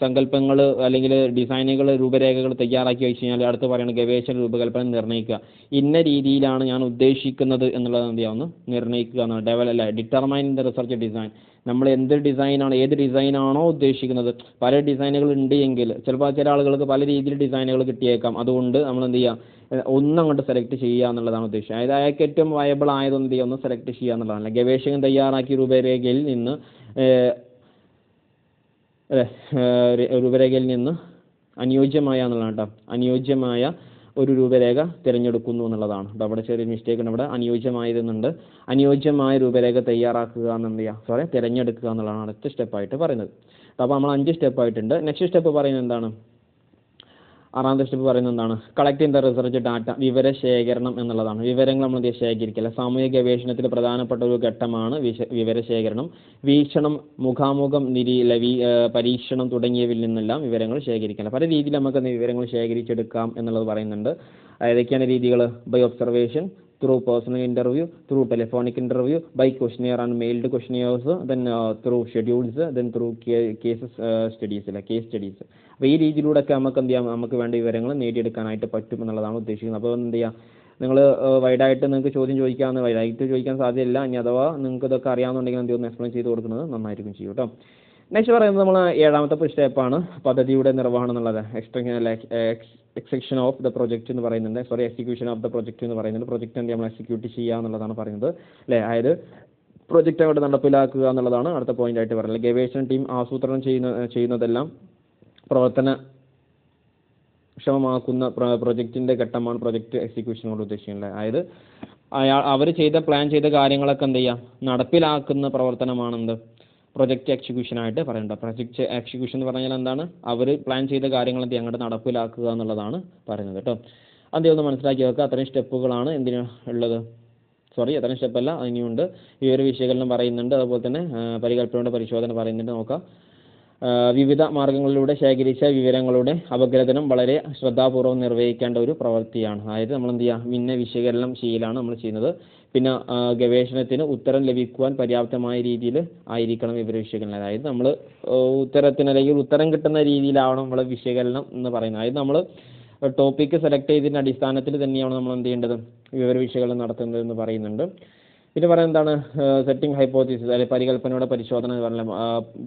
സങ്കല്പങ്ങൾ അല്ലെങ്കിൽ ഡിസൈനുകൾ രൂപരേഖകൾ തയ്യാറാക്കി വെച്ച് കഴിഞ്ഞാൽ അടുത്ത് പറയുന്നത് ഗവേഷണ രൂപകൽപ്പന നിർണയിക്കുക. ഇന്ന രീതിയിലാണ് ഞാൻ ഉദ്ദേശിക്കുന്നത് എന്നുള്ളത് എന്ത് ചെയ്യാവുന്നു? നിർണയിക്കുക എന്നാണ് ഡെവൽ അല്ലെ? ഡിറ്റർമൈനിങ് ദ റിസർച്ച് ഡിസൈൻ നമ്മൾ എന്ത് ഡിസൈനാണ് ഏത് ഡിസൈനാണോ ഉദ്ദേശിക്കുന്നത്. പല ഡിസൈനുകൾ ഉണ്ട് എങ്കിൽ ചിലപ്പോൾ ചില ആളുകൾക്ക് പല രീതിയിൽ ഡിസൈനുകൾ കിട്ടിയേക്കാം. അതുകൊണ്ട് നമ്മൾ എന്ത് ചെയ്യുക ഒന്ന് അങ്ങോട്ട് സെലക്ട് ചെയ്യുക എന്നുള്ളതാണ് ഉദ്ദേശം. അതായത് അയാൾക്ക് ഏറ്റവും വയബിൾ ആയത് എന്ത് ചെയ്യുക ഒന്ന് സെലക്ട് ചെയ്യുക എന്നുള്ളതാണ്. ഗവേഷകൻ തയ്യാറാക്കിയ രൂപരേഖയിൽ നിന്ന് രൂപരേഖയിൽ നിന്ന് അനുയോജ്യമായ എന്നുള്ളതാണ് കേട്ടോ. അനുയോജ്യമായ ഒരു രൂപരേഖ തിരഞ്ഞെടുക്കുന്നു എന്നുള്ളതാണ്. ട്ടോ അവിടെ ചെറിയ മിസ്റ്റേക്ക് ഉണ്ട്. ഇവിടെ അനുയോജ്യമായതെന്നുണ്ട്. അനുയോജ്യമായ രൂപരേഖ തയ്യാറാക്കുക എന്നെന്ത് ചെയ്യുക സോറി തിരഞ്ഞെടുക്കുക എന്നുള്ളതാണ് അടുത്ത സ്റ്റെപ്പായിട്ട് പറയുന്നത്. അപ്പോൾ നമ്മൾ അഞ്ച് സ്റ്റെപ്പ് ആയിട്ടുണ്ട്. നെക്സ്റ്റ് സ്റ്റെപ്പ് പറയുന്നത് എന്താണ്? ആറാമത്തെ സ്റ്റെപ്പ് പറയുന്നത് എന്താണ്? കളക്ടിങ് ദ റിസർച്ച് ഡാറ്റ വിവര ശേഖരണം എന്നുള്ളതാണ്. വിവരങ്ങൾ നമ്മൾ എന്ത് ചെയ്യുക ശേഖരിക്കല. സാമൂഹിക ഗവേഷണത്തിൽ പ്രധാനപ്പെട്ട ഒരു ഘട്ടമാണ് വിവര ശേഖരണം വീക്ഷണം മുഖാമുഖം ഏഹ് പരീക്ഷണം തുടങ്ങിയവയിൽ നിന്നെല്ലാം വിവരങ്ങൾ ശേഖരിക്കണം പല രീതിയിൽ നമുക്ക് വിവരങ്ങൾ ശേഖരിച്ചെടുക്കാം എന്നുള്ളത് പറയുന്നുണ്ട്. ഏതൊക്കെയാണ് രീതികൾ? By observation through personal interview through telephonic interview by questionnaire and mailed questionnaires then through schedules then through cases studies അല്ല കേസ് സ്റ്റഡീസ് അപ്പോൾ ഈ രീതിയിലൂടെയൊക്കെ നമുക്ക് എന്ത് ചെയ്യാം? നമുക്ക് വേണ്ട വിവരങ്ങൾ നേടിയെടുക്കാനായിട്ട് പറ്റും എന്നുള്ളതാണ് ഉദ്ദേശിക്കുന്നത്. അപ്പോൾ എന്ത് ചെയ്യാം? നിങ്ങൾ വൈഡായിട്ട് നിങ്ങൾക്ക് ചോദ്യം ചോദിക്കാവുന്ന വൈഡായിട്ട് ചോദിക്കാൻ സാധ്യതയില്ല. ഇനി അഥവാ നിങ്ങൾക്ക് ഇതൊക്കെ അറിയാമെന്നുണ്ടെങ്കിൽ എന്ത് എക്സ്പ്ലെയിൻ ചെയ്ത് കൊടുക്കുന്നത് നന്നായിരിക്കും ചെയ്യും കേട്ടോ. നെക്സ്റ്റ് പറയുന്നത് നമ്മൾ ഏഴാമത്തെ സ്റ്റെപ്പാണ് പദ്ധതിയുടെ നിർവഹണം എന്നുള്ളത്. എക്സെക്ഷൻ ഓഫ് ദ പ്രൊജക്റ്റ് എന്ന് പറയുന്നുണ്ട്. Sorry execution of the project എന്ന് പറയുന്നുണ്ട്. പ്രൊജക്റ്റ് നമ്മൾ എക്സിക്യൂട്ട് ചെയ്യുക എന്നുള്ളതാണ് പറയുന്നത്. അല്ലേ? അതായത് പ്രൊജക്റ്റ് അങ്ങോട്ട് നടപ്പിലാക്കുക എന്നുള്ളതാണ് അടുത്ത പോയിന്റ് ആയിട്ട് പറയുന്നത്. ഗവേഷണ ടീം ആസൂത്രണം ചെയ്യുന്ന ചെയ്യുന്നതെല്ലാം പ്രവർത്തന ക്ഷമമാക്കുന്ന പ്രൊജക്റ്റിന്റെ ഘട്ടമാണ് പ്രൊജക്റ്റ് എക്സിക്യൂഷൻ കൊണ്ട് ഉദ്ദേശിക്കുന്നത്. അതായത് അയാൾ അവർ ചെയ്ത പ്ലാൻ ചെയ്ത കാര്യങ്ങളൊക്കെ എന്ത് ചെയ്യുക നടപ്പിലാക്കുന്ന പ്രവർത്തനമാണ് എന്ത് പ്രൊജക്റ്റ് എക്സിക്യൂഷൻ ആയിട്ട് പറയേണ്ടത് പ്രൊജക്റ്റ് എക്സിക്യൂഷൻ എന്ന് പറഞ്ഞാൽ എന്താണ്? അവർ പ്ലാൻ ചെയ്ത കാര്യങ്ങൾ എന്ത് അങ്ങോട്ട് നടപ്പിലാക്കുക എന്നുള്ളതാണ് പറയുന്നത് കേട്ടോ. അതേ ഒന്ന് മനസ്സിലാക്കി വെക്കുക. അത്രയും സ്റ്റെപ്പുകളാണ് എന്തിനു ഉള്ളത്? സോറി അത്രയും സ്റ്റെപ്പല്ല ഈ ഒരു വിശകലനം പറയുന്നുണ്ട്. അതുപോലെ തന്നെ പരികല്പനയുടെ പരിശോധന പറയുന്നുണ്ട്. നോക്കാം. വിവിധ മാർഗങ്ങളിലൂടെ ശേഖരിച്ച വിവരങ്ങളുടെ അപഗ്രഥനം വളരെ ശ്രദ്ധാപൂർവം നിർവഹിക്കേണ്ട ഒരു പ്രവൃത്തിയാണ്. അതായത് നമ്മൾ എന്ത് ചെയ്യുക? ഭിന്ന വിശകലനം ചെയ്യലാണ് നമ്മൾ ചെയ്യുന്നത്. പിന്നെ ഗവേഷണത്തിന് ഉത്തരം ലഭിക്കുവാൻ പര്യാപ്തമായ രീതിയിൽ ആയിരിക്കണം വിവര വിശകലനം. അതായത് നമ്മൾ ഉത്തരത്തിന് അല്ലെങ്കിൽ ഉത്തരം കിട്ടുന്ന രീതിയിലാവണം നമ്മൾ വിശകലനം എന്ന് പറയുന്നത്. അതായത് നമ്മൾ ടോപ്പിക്ക് സെലക്ട് ചെയ്തതിന്റെ അടിസ്ഥാനത്തിൽ തന്നെയാണ് നമ്മൾ എന്ത് ചെയ്യേണ്ടത്? വിവര വിശകലനം നടത്തുന്നത് എന്ന് പറയുന്നുണ്ട്. പിന്നെ പറയുന്നത് എന്താണ് സെറ്റിംഗ് ഹൈപ്പോത്തിസിസ് അല്ലെങ്കിൽ പരികല്പനയുടെ പരിശോധന എന്ന് പറഞ്ഞാൽ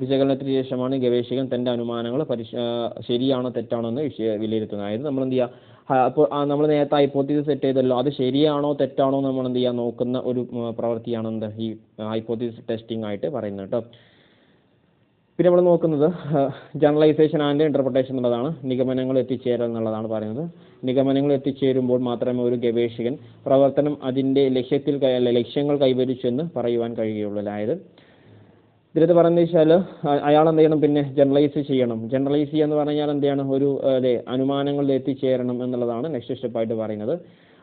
വിശകലനത്തിന് ശേഷമാണ് ഗവേഷകൻ തന്റെ അനുമാനങ്ങൾ ശരിയാണോ തെറ്റാണോ എന്ന് വിലയിരുത്തുന്നത്. അതായത് നമ്മൾ എന്ത് ചെയ്യുക അപ്പോൾ നമ്മൾ നേരത്തെ ഹൈപ്പോത്തിസിസ് സെറ്റ് ചെയ്തല്ലോ അത് ശരിയാണോ തെറ്റാണോ നമ്മൾ എന്ത് ചെയ്യുക നോക്കുന്ന ഒരു പ്രവൃത്തിയാണ് എന്ത് ഈ ഹൈപ്പോത്തിസിസ് ടെസ്റ്റിംഗ് ആയിട്ട് പറയുന്നത് കേട്ടോ. പിന്നെ നമ്മൾ നോക്കുന്നത് ജനറലൈസേഷൻ ആൻഡ് ഇന്റർപ്രിട്ടേഷൻ എന്നുള്ളതാണ്. നിഗമനങ്ങൾ എത്തിച്ചേരൽ എന്നുള്ളതാണ് പറയുന്നത്. നിഗമനങ്ങൾ എത്തിച്ചേരുമ്പോൾ മാത്രമേ ഒരു ഗവേഷകൻ പ്രവർത്തനം അതിന്റെ ലക്ഷ്യത്തിൽ ലക്ഷ്യങ്ങൾ കൈവരിച്ചെന്ന് പറയുവാൻ കഴിയുള്ളൂ അതായത് ഇതിനകത്ത് പറയുന്നത് വെച്ചാൽ അയാൾ എന്ത് ചെയ്യണം? പിന്നെ ജനറലൈസ് ചെയ്യണം. ജനറലൈസ് ചെയ്യുക എന്ന് പറഞ്ഞാൽ എന്താണ്? ഒരു അതെ അനുമാനങ്ങളിൽ എത്തിച്ചേരണം എന്നുള്ളതാണ് നെക്സ്റ്റ് സ്റ്റെപ്പായിട്ട് പറയുന്നത്.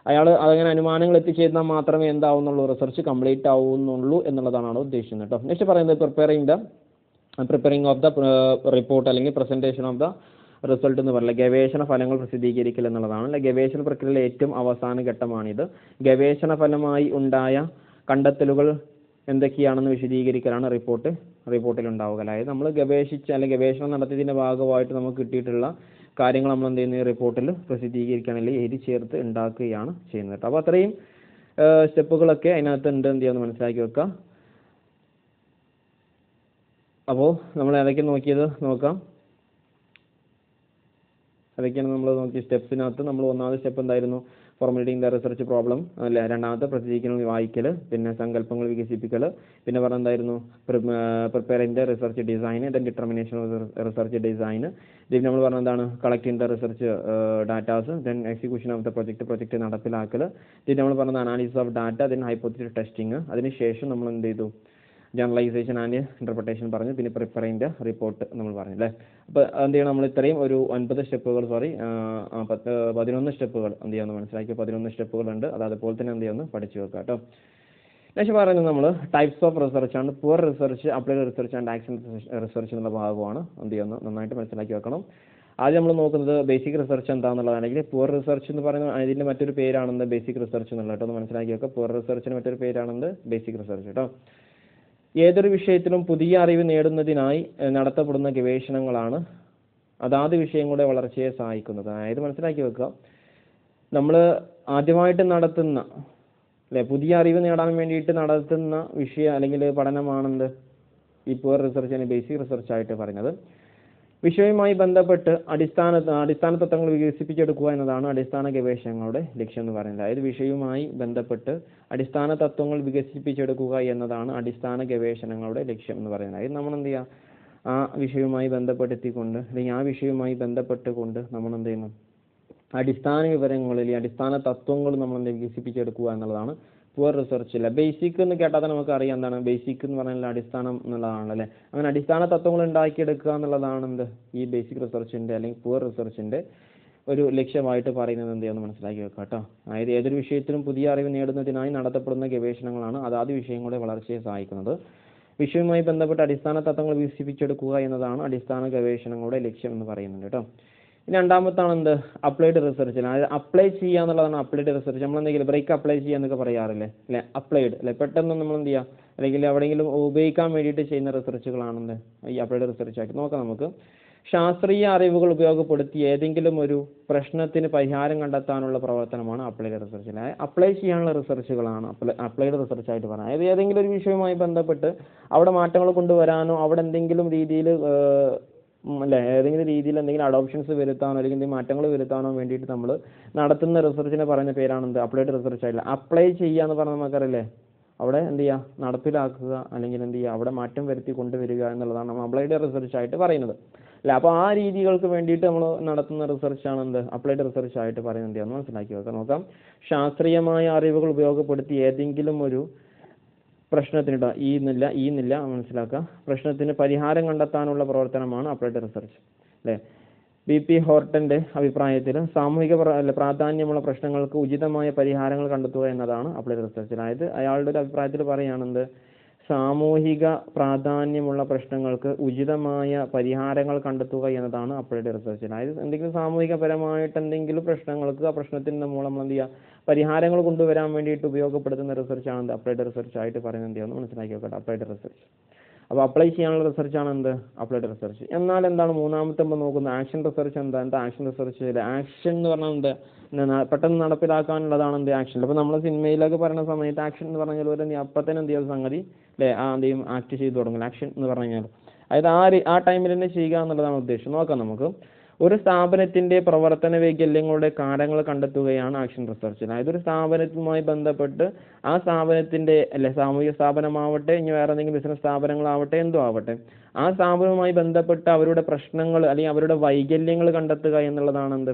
അയാൾ അതങ്ങനെ അനുമാനങ്ങൾ എത്തിച്ചേരുന്നാൽ മാത്രമേ എന്താവുന്നുള്ളൂ? റിസർച്ച് കംപ്ലീറ്റ് ആവുന്നുള്ളൂ എന്നുള്ളതാണ് ഉദ്ദേശിക്കുന്നത് കേട്ടോ. നെക്സ്റ്റ് പറയുന്നത് preparing the preparing of the report അല്ലെങ്കിൽ പ്രസന്റേഷൻ ഓഫ് ദ റിസൾട്ട് എന്ന് പറയുന്നത്. ഗവേഷണ ഫലങ്ങൾ പ്രസിദ്ധീകരിക്കൽ എന്നുള്ളതാണ്. അല്ലെ ഗവേഷണ പ്രക്രിയയിലെ ഏറ്റവും അവസാന ഘട്ടമാണിത്. ഗവേഷണ ഫലമായി ഉണ്ടായ കണ്ടെത്തലുകൾ എന്തൊക്കെയാണെന്ന് വിശദീകരിക്കലാണ് റിപ്പോർട്ട് റിപ്പോർട്ടിൽ ഉണ്ടാവുക. അതായത് നമ്മൾ ഗവേഷിച്ച അല്ലെങ്കിൽ ഗവേഷണം നടത്തിയതിന്റെ ഭാഗമായിട്ട് നമുക്ക് കിട്ടിയിട്ടുള്ള കാര്യങ്ങൾ നമ്മൾ എന്ത് ചെയ്യുന്ന? റിപ്പോർട്ടിൽ പ്രസിദ്ധീകരിക്കുകയാണ് അല്ലെങ്കിൽ എഴുതി ചേർത്ത് ഉണ്ടാക്കുകയാണ് ചെയ്യുന്നത്. അപ്പോൾ അത്രയും സ്റ്റെപ്പുകളൊക്കെ അതിനകത്ത് ഉണ്ട്. എന്ത് ചെയ്യാമെന്ന് മനസ്സിലാക്കി വെക്കുക. അപ്പോൾ നമ്മൾ ഏതൊക്കെ നോക്കിയത് നോക്കാം. അതൊക്കെയാണ് നമ്മൾ നോക്കിയ സ്റ്റെപ്സിനകത്ത് നമ്മൾ ഒന്നാമത്തെ സ്റ്റെപ്പ് എന്തായിരുന്നു? ഫോർമുലേറ്റിംഗ് ദ റിസർച്ച് പ്രോബ്ലം അല്ല? രണ്ടാമത്തെ പ്രസിദ്ധീകരണം വായിക്കൽ പിന്നെ സങ്കല്പങ്ങൾ വികസിപ്പിക്കൽ പിന്നെ പറഞ്ഞ എന്തായിരുന്നു? Preparing the research design then determination of research design ഇതിൽ നമ്മൾ പറഞ്ഞ എന്താണ്? Collecting the research datas then execution of the project project നടപ്പിലാക്കൽ ഇതിൽ നമ്മൾ പറഞ്ഞത് analysis of data then hypothesis testing അതിനുശേഷം നമ്മൾ എന്ത് ചെയ്തു? ജനറലൈസേഷൻ ആൻഡ് ഇന്റർപ്രിട്ടേഷൻ പറഞ്ഞു. പിന്നെ പ്രിപ്പറിന്റെ റിപ്പോർട്ട് നമ്മൾ പറഞ്ഞു അല്ലേ? അപ്പോൾ എന്ത് ചെയ്യണം നമ്മൾ ഇത്രയും ഒരു ഒൻപത് സ്റ്റെപ്പുകൾ സോറി പത്ത് പതിനൊന്ന് സ്റ്റെപ്പുകൾ എന്ത് ചെയ്യാമെന്ന് മനസ്സിലാക്കി പതിനൊന്ന് സ്റ്റെപ്പുകളുണ്ട്. അത് അതുപോലെ തന്നെ എന്ത് ചെയ്യുന്നു? പഠിച്ചു വെക്കുക കേട്ടോ. നെക്സ്റ്റ് പറയുന്നത് നമ്മൾ ടൈപ്സ് ഓഫ് റിസർച്ച് ആണ്. Pure research applied research and action research എന്നുള്ള ഭാഗമാണ് എന്ത് ചെയ്യുന്നത്? നന്നായിട്ട് മനസ്സിലാക്കി വെക്കണം. ആദ്യം നമ്മൾ നോക്കുന്നത് ബേസിക് റിസർച്ച് എന്താണെന്നുള്ളതാണെങ്കിൽ പുവർ റിസർച്ച് എന്ന് പറയുന്നത് അതിന്റെ മറ്റൊരു പേരാണെന്ന് ബേസിക് റിസർച്ച് എന്നുള്ളത് കേട്ടോ. ഒന്ന് മനസ്സിലാക്കി വെക്കുക. പുവർ റിസർച്ചിന് മറ്റൊരു പേരാണെന്ന് ബേസിക് റിസർച്ച് കേട്ടോ. ഏതൊരു വിഷയത്തിലും പുതിയ അറിവ് നേടുന്നതിനായി നടത്തപ്പെടുന്ന ഗവേഷണങ്ങളാണ് അതാത് വിഷയങ്ങളുടെ വളർച്ചയെ സഹായിക്കുന്നത്. അതായത് മനസ്സിലാക്കി വെക്കുക. നമ്മൾ ആദ്യമായിട്ട് നടത്തുന്ന അല്ലെ പുതിയ അറിവ് നേടാൻ വേണ്ടിയിട്ട് നടത്തുന്ന വിഷയം അല്ലെങ്കിൽ പഠനമാണെന്ത്? ഈ പുവർ അല്ലെങ്കിൽ ബേസിക് റിസർച്ച് ആയിട്ട് പറയുന്നത്. വിഷയവുമായി ബന്ധപ്പെട്ട് അടിസ്ഥാന അടിസ്ഥാന തത്വങ്ങൾ വികസിപ്പിച്ചെടുക്കുക എന്നതാണ് അടിസ്ഥാന ഗവേഷണങ്ങളുടെ ലക്ഷ്യം എന്ന് പറയുന്നത്. അതായത് വിഷയവുമായി ബന്ധപ്പെട്ട് അടിസ്ഥാന തത്വങ്ങൾ വികസിപ്പിച്ചെടുക്കുക എന്നതാണ് അടിസ്ഥാന ഗവേഷണങ്ങളുടെ ലക്ഷ്യം എന്ന് പറയുന്നത്. അതായത് നമ്മൾ എന്ത് ചെയ്യുക ആ വിഷയവുമായി ബന്ധപ്പെടുത്തിക്കൊണ്ട് അല്ലെങ്കിൽ ആ വിഷയവുമായി ബന്ധപ്പെട്ടുകൊണ്ട് നമ്മൾ എന്ത് ചെയ്യുന്നു അടിസ്ഥാന വിവരങ്ങളിൽ അടിസ്ഥാന തത്വങ്ങൾ നമ്മൾ വികസിപ്പിച്ചെടുക്കുക എന്നുള്ളതാണ് പുവർ റിസർച്ച് അല്ല ബേസിക് എന്ന് കേട്ടാൽ തന്നെ നമുക്ക് അറിയാം എന്താണ്. ബേസിക് എന്ന് പറഞ്ഞാൽ അടിസ്ഥാനം എന്നുള്ളതാണ് അല്ലേ അങ്ങനെ അടിസ്ഥാന തത്വങ്ങൾ ഉണ്ടാക്കിയെടുക്കുക എന്നുള്ളതാണ് എന്ത്? ഈ ബേസിക് റിസർച്ചിന്റെ അല്ലെങ്കിൽ പുവർ റിസർച്ചിന്റെ ഒരു ലക്ഷ്യമായിട്ട് പറയുന്നത് എന്തെന്ന് മനസ്സിലാക്കി വെക്കുക കേട്ടോ. അതായത് ഏതൊരു വിഷയത്തിലും പുതിയ അറിവ് നേടുന്നതിനായി നടത്തപ്പെടുന്ന ഗവേഷണങ്ങളാണ് അതാത് വിഷയങ്ങളുടെ വളർച്ചയെ സഹായിക്കുന്നത്. വിഷയവുമായി ബന്ധപ്പെട്ട അടിസ്ഥാന തത്വങ്ങൾ വികസിപ്പിച്ചെടുക്കുക എന്നതാണ് അടിസ്ഥാന ഗവേഷണങ്ങളുടെ ലക്ഷ്യം എന്ന് പറയുന്നുണ്ട് കേട്ടോ. എന്ത്? അപ്ലൈഡ് റിസർച്ച് അതായത് അപ്ലൈ ചെയ്യുക എന്നുള്ളതാണ് അപ്ലൈഡ് റിസർച്ച് നമ്മൾ എന്തെങ്കിലും ബ്രേക്ക് അപ്ലൈ ചെയ്യുക എന്നൊക്കെ പറയാറില്ലേ? അല്ലെ? അപ്ലൈഡ് അല്ലെ? പെട്ടെന്ന് നമ്മൾ എന്ത് ചെയ്യുക അല്ലെങ്കിൽ എവിടെയെങ്കിലും ഉപയോഗിക്കാൻ വേണ്ടിയിട്ട് ചെയ്യുന്ന റിസർച്ചുകളാണെന്ന് ഈ അപ്ലൈഡ് റിസർച്ച് ആയിട്ട്. നോക്കാം നമുക്ക്. ശാസ്ത്രീയ അറിവുകൾ ഉപയോഗപ്പെടുത്തി ഏതെങ്കിലും ഒരു പ്രശ്നത്തിന് പരിഹാരം കണ്ടെത്താനുള്ള പ്രവർത്തനമാണ് അപ്ലൈഡ് റിസർച്ച് അതായത് അപ്ലൈ ചെയ്യാനുള്ള റിസർച്ചുകളാണ് അപ്ലൈഡ് റിസർച്ച് ആയിട്ട് പറയുന്നത്. അതായത് ഏതെങ്കിലും ഒരു വിഷയവുമായി ബന്ധപ്പെട്ട് അവിടെ മാറ്റങ്ങൾ കൊണ്ടുവരാനോ അവിടെ എന്തെങ്കിലും രീതിയിൽ അല്ലെ? ഏതെങ്കിലും രീതിയിൽ എന്തെങ്കിലും അഡോപ്ഷൻസ് വരുത്താനോ അല്ലെങ്കിൽ എന്തെങ്കിലും മാറ്റങ്ങൾ വരുത്താനോ വേണ്ടിയിട്ട് നമ്മൾ നടത്തുന്ന റിസർച്ചിനെ പറയുന്ന പേരാണ് എന്ത് അപ്ലൈഡ് റിസർച്ച് ആയില്ല അപ്ലൈ ചെയ്യുക എന്ന് പറഞ്ഞാൽ നമുക്കറിയില്ലേ? അവിടെ എന്ത് ചെയ്യുക? നടപ്പിലാക്കുക അല്ലെങ്കിൽ എന്ത് ചെയ്യുക? അവിടെ മാറ്റം വരുത്തി കൊണ്ടുവരിക എന്നുള്ളതാണ് നമ്മൾ അപ്ലൈഡ് റിസർച്ച് ആയിട്ട് പറയുന്നത്. അല്ല? അപ്പോൾ ആ രീതികൾക്ക് വേണ്ടിയിട്ട് നമ്മൾ നടത്തുന്ന റിസർച്ചാണ് എന്ത്? അപ്ലൈഡ് റിസർച്ച് ആയിട്ട് പറയുന്നത് എന്ന് മനസ്സിലാക്കി വെക്കാം. നോക്കാം. ശാസ്ത്രീയമായ അറിവുകൾ ഉപയോഗപ്പെടുത്തി ഏതെങ്കിലും ഒരു പ്രശ്നത്തിന് ട്ടോ ഈ എന്നില്ല ഈ എന്നില്ല മനസ്സിലാക്കുക. പ്രശ്നത്തിന് പരിഹാരം കണ്ടെത്താനുള്ള പ്രവർത്തനമാണ് അപ്ലൈഡ് റിസർച്ച് അല്ലേ? ബി പി ഹോർട്ടന്റെ അഭിപ്രായത്തിൽ സാമൂഹിക പ്രാധാന്യമുള്ള പ്രശ്നങ്ങൾക്ക് ഉചിതമായ പരിഹാരങ്ങൾ കണ്ടെത്തുക എന്നതാണ് അപ്ലൈഡ് റിസർച്ച് അതായത് അയാളുടെ ഒരു അഭിപ്രായത്തിൽ പറയുകയാണെന്ത്? സാമൂഹിക പ്രാധാന്യമുള്ള പ്രശ്നങ്ങൾക്ക് ഉചിതമായ പരിഹാരങ്ങൾ കണ്ടെത്തുക എന്നതാണ് അപ്ലൈഡ് റിസർച്ച് അതായത് എന്തെങ്കിലും സാമൂഹികപരമായിട്ട് എന്തെങ്കിലും പ്രശ്നങ്ങൾക്ക് ആ പ്രശ്നത്തിന് മൂലം എന്ത് ചെയ്യുക? പരിഹാരങ്ങൾ കൊണ്ടുവരാൻ വേണ്ടിയിട്ട് ഉപയോഗപ്പെടുത്തുന്ന റിസർച്ചാണ് എന്ത്? അപ്ലൈഡ് റിസർച്ച് ആയിട്ട് പറയുന്നത് എന്ത് ചെയ്യുമെന്ന് മനസ്സിലാക്കി വെക്കട്ടെ അപ്ലൈഡ് റിസർച്ച് അപ്പോൾ അപ്ലൈ ചെയ്യാനുള്ള റിസർച്ചാണ് എന്ത്? അപ്ലൈഡ് റിസർച്ച് എന്നാൽ എന്താണ് മൂന്നാമത്തെ നോക്കുന്നത്? നോക്കുന്ന ആക്ഷൻ റിസർച്ച് എന്താ എന്താ ആക്ഷൻ റിസർച്ച് ആക്ഷൻ എന്ന് പറഞ്ഞാൽ എന്ത്? പെട്ടെന്ന് നടപ്പിലാക്കാനുള്ളതാണ് എന്ത്? ആക്ഷൻ അപ്പോൾ നമ്മൾ സിനിമയിലൊക്കെ പറയുന്ന സമയത്ത് ആക്ഷൻ എന്ന് പറഞ്ഞാൽ ഒരു അപ്പം തന്നെ എന്ത് ചെയ്യുന്ന സംഗതി അല്ലേ? ആ എന്ത് ചെയ്യും? ആക്ട് ചെയ്ത് തുടങ്ങും. ആക്ഷൻ എന്ന് പറഞ്ഞു കഴിഞ്ഞാൽ അതായത് ആ ആ ടൈമിൽ തന്നെ ചെയ്യുക എന്നുള്ളതാണ് ഉദ്ദേശം. നോക്കാം നമുക്ക്. ഒരു സ്ഥാപനത്തിന്റെ പ്രവർത്തന വൈകല്യങ്ങളുടെ കാരണങ്ങൾ കണ്ടെത്തുകയാണ് ആക്ഷൻ റിസർച്ച്. അതായത് ഒരു സ്ഥാപനവുമായി ബന്ധപ്പെട്ട് ആ സ്ഥാപനത്തിന്റെ അല്ലെ സാമൂഹിക സ്ഥാപനമാവട്ടെ ഇനി വേറെ എന്തെങ്കിലും ബിസിനസ് സ്ഥാപനങ്ങളാവട്ടെ എന്തോ ആവട്ടെ ആ സ്ഥാപനവുമായി ബന്ധപ്പെട്ട് അവരുടെ പ്രശ്നങ്ങൾ അല്ലെങ്കിൽ അവരുടെ വൈകല്യങ്ങൾ കണ്ടെത്തുക എന്നുള്ളതാണ് എന്ത്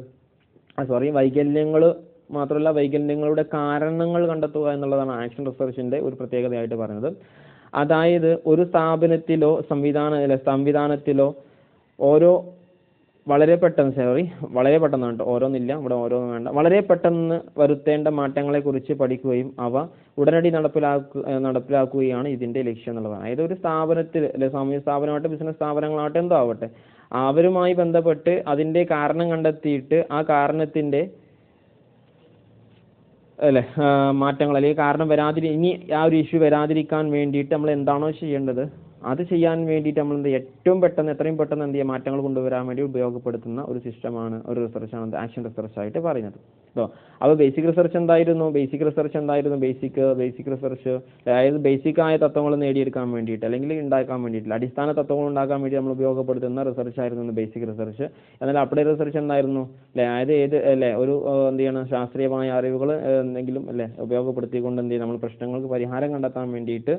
സോറി വൈകല്യങ്ങൾ മാത്രമല്ല വൈകല്യങ്ങളുടെ കാരണങ്ങൾ കണ്ടെത്തുക എന്നുള്ളതാണ് ആക്ഷൻ റിസർച്ചിന്റെ ഒരു പ്രത്യേകതയായിട്ട് പറയുന്നത്. അതായത് ഒരു സ്ഥാപനത്തിലോ സംവിധാന സംവിധാനത്തിലോ ഓരോ വളരെ പെട്ടെന്ന് സോറി വളരെ പെട്ടെന്ന് കേട്ടോ ഓരോന്നില്ല ഇവിടെ ഓരോന്നും വേണ്ട. വളരെ പെട്ടെന്ന് വരുത്തേണ്ട മാറ്റങ്ങളെ കുറിച്ച് പഠിക്കുകയും അവ ഉടനടി നടപ്പിലാക്കുക നടപ്പിലാക്കുകയാണ് ഇതിന്റെ ലക്ഷ്യം എന്നുള്ളതാണ്. അതായത് ഒരു സ്ഥാപനത്തിൽ അല്ലെ സാമൂഹ്യ സ്ഥാപനമാവട്ടെ ബിസിനസ് സ്ഥാപനങ്ങളാവട്ടെ എന്തോ ആവട്ടെ അവരുമായി ബന്ധപ്പെട്ട് അതിന്റെ കാരണം കണ്ടെത്തിയിട്ട് ആ കാരണത്തിന്റെ അല്ലെ മാറ്റങ്ങൾ അല്ലെങ്കിൽ കാരണം വരാതിരി ഇനി ആ ഒരു ഇഷ്യൂ വരാതിരിക്കാൻ വേണ്ടിയിട്ട് നമ്മൾ എന്താണോ ചെയ്യേണ്ടത് അത് ചെയ്യാൻ വേണ്ടിയിട്ട് നമ്മൾ എന്ത്? ഏറ്റവും പെട്ടെന്ന് എത്രയും പെട്ടെന്ന് എന്ത് ചെയ്യുക മാറ്റങ്ങൾ കൊണ്ടുവരാൻ വേണ്ടി ഉപയോഗപ്പെടുത്തുന്ന ഒരു സിസ്റ്റമാണ് ഒരു റിസർച്ചാണ് ആക്ഷൻ റിസർച്ച് ആയിട്ട് പറയുന്നത്. കേട്ടോ അപ്പോൾ ബേസിക് റിസർച്ച് എന്തായിരുന്നു? ബേസിക് റിസർച്ച് എന്തായിരുന്നു? ബേസിക് ബേസിക് റിസർച്ച് അതായത് ബേസിക് ആയ തത്വങ്ങൾ നേടിയെടുക്കാൻ വേണ്ടിയിട്ട് അല്ലെങ്കിൽ ഉണ്ടാക്കാൻ വേണ്ടിയിട്ടില്ല. അടിസ്ഥാന തത്വങ്ങൾ ഉണ്ടാക്കാൻ വേണ്ടി നമ്മൾ ഉപയോഗപ്പെടുത്തുന്ന റിസർച്ച് ആയിരുന്നു ബേസിക് റിസർച്ച് എന്നാൽ അപ്ലൈ റിസർച്ച് എന്തായിരുന്നു? അല്ലേ അതായത് ഏത് അല്ലേ ഒരു എന്ത് ചെയ്യണം? ശാസ്ത്രീയമായ അറിവുകൾ എന്തെങ്കിലും അല്ലേ ഉപയോഗപ്പെടുത്തിക്കൊണ്ട് എന്ത് ചെയ്യും നമ്മൾ പ്രശ്നങ്ങൾക്ക് പരിഹാരം കണ്ടെത്താൻ വേണ്ടിയിട്ട്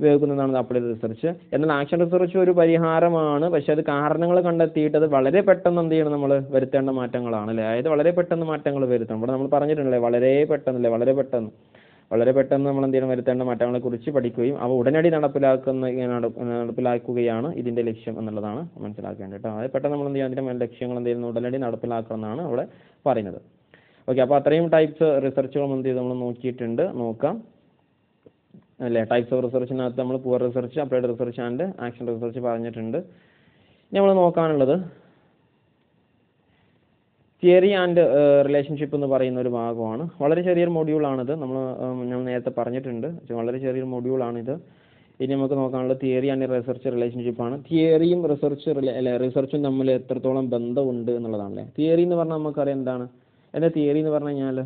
ഉപയോഗിക്കുന്നതാണ് അപ്ലൈഡ് റിസർച്ച് എന്നാൽ ആക്ഷൻ റിസർച്ച് ഒരു പരിഹാരമാണ്. പക്ഷെ അത് കാരണങ്ങൾ കണ്ടെത്തിയിട്ട് അത് വളരെ പെട്ടെന്ന് എന്ത് ചെയ്യണം നമ്മൾ വരുത്തേണ്ട മാറ്റങ്ങളാണ് അല്ലേ? അതായത് വളരെ പെട്ടെന്ന് മാറ്റങ്ങൾ വരുത്തണം ഇവിടെ നമ്മൾ പറഞ്ഞിട്ടുണ്ടല്ലേ വളരെ പെട്ടെന്നല്ലേ വളരെ പെട്ടെന്ന്. വളരെ പെട്ടെന്ന് നമ്മൾ എന്ത് ചെയ്യണം വരുത്തേണ്ട മാറ്റങ്ങളെ കുറിച്ച് പഠിക്കുകയും അവ ഉടനടി നടപ്പിലാക്കുന്ന നട- നടപ്പിലാക്കുകയാണ് ഇതിന്റെ ലക്ഷ്യം എന്നുള്ളതാണ് മനസ്സിലാക്കേണ്ടത് കേട്ടോ. അതായത് പെട്ടെന്ന് നമ്മൾ എന്ത് ചെയ്യണം അതിന്റെ ലക്ഷ്യങ്ങൾ എന്ത് ചെയ്യുന്നു ഉടനടി നടപ്പിലാക്കണം എന്നാണ് അവിടെ പറയുന്നത്. ഓക്കെ അപ്പോൾ അത്രയും ടൈപ്സ് റിസർച്ചുകൾ എന്ത് ചെയ്ത്? നമ്മൾ നോക്കിയിട്ടുണ്ട്. നോക്കാം. അല്ലേ? ടൈപ്സ് ഓഫ് റിസർച്ചിനകത്ത് നമ്മൾ pure research applied research and action research പറഞ്ഞിട്ടുണ്ട്. നമ്മൾ നോക്കാനുള്ളത് തിയറി ആൻഡ് റിലേഷൻഷിപ്പ് എന്ന് പറയുന്ന ഒരു ഭാഗമാണ്. വളരെ ചെറിയൊരു മൊഡ്യൂളാണിത് നമ്മൾ ഞാൻ നേരത്തെ പറഞ്ഞിട്ടുണ്ട്. വളരെ ചെറിയൊരു മൊഡ്യൂളാണിത് ഇനി നമുക്ക് നോക്കാനുള്ളത് തിയറി ആൻഡ് റിസർച്ച് ആണ്. തിയറിയും റിസർച്ച് അല്ലെ റിസർച്ചും തമ്മിൽ എത്രത്തോളം ബന്ധമുണ്ട് എന്നുള്ളതാണല്ലേ തിയറി എന്ന് പറഞ്ഞാൽ നമുക്കറിയാം എന്താണ്? എന്താ തിയറി എന്ന് പറഞ്ഞു കഴിഞ്ഞാൽ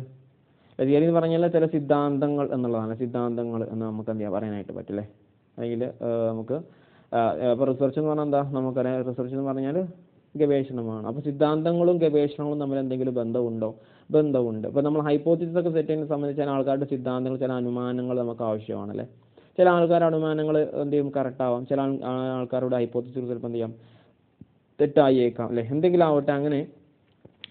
തിയറി എന്ന് പറഞ്ഞാൽ ചില സിദ്ധാന്തങ്ങൾ എന്നുള്ളതാണ്. സിദ്ധാന്തങ്ങൾ എന്ന് നമുക്ക് എന്ത് ചെയ്യാം? പറയാനായിട്ട് പറ്റില്ലേ? അല്ലെങ്കിൽ നമുക്ക് അപ്പോൾ റിസർച്ച് എന്ന് പറഞ്ഞാൽ എന്താ? നമുക്കറിയാം. റിസർച്ച് എന്ന് പറഞ്ഞാൽ ഗവേഷണമാണ്. അപ്പോൾ സിദ്ധാന്തങ്ങളും ഗവേഷണങ്ങളും തമ്മിൽ എന്തെങ്കിലും ബന്ധമുണ്ടോ? ബന്ധമുണ്ട്. ഇപ്പോൾ നമ്മൾ ഹൈപ്പോത്തിസിസ് ഒക്കെ സെറ്റ് ചെയ്യുന്ന സംബന്ധിച്ച് ചില ആൾക്കാരുടെ സിദ്ധാന്തങ്ങൾ ചില അനുമാനങ്ങൾ നമുക്ക് ആവശ്യമാണല്ലേ? ചില ആൾക്കാരുടെ അനുമാനങ്ങൾ എന്ത് ചെയ്യും? കറക്റ്റ് ആവാം. ചില ആൾക്കാരുടെ ഹൈപ്പോത്തിസിസ് ചിലപ്പോൾ എന്ത് ചെയ്യാം? തെറ്റായേക്കാം അല്ലേ? എന്തെങ്കിലും ആവട്ടെ അങ്ങനെ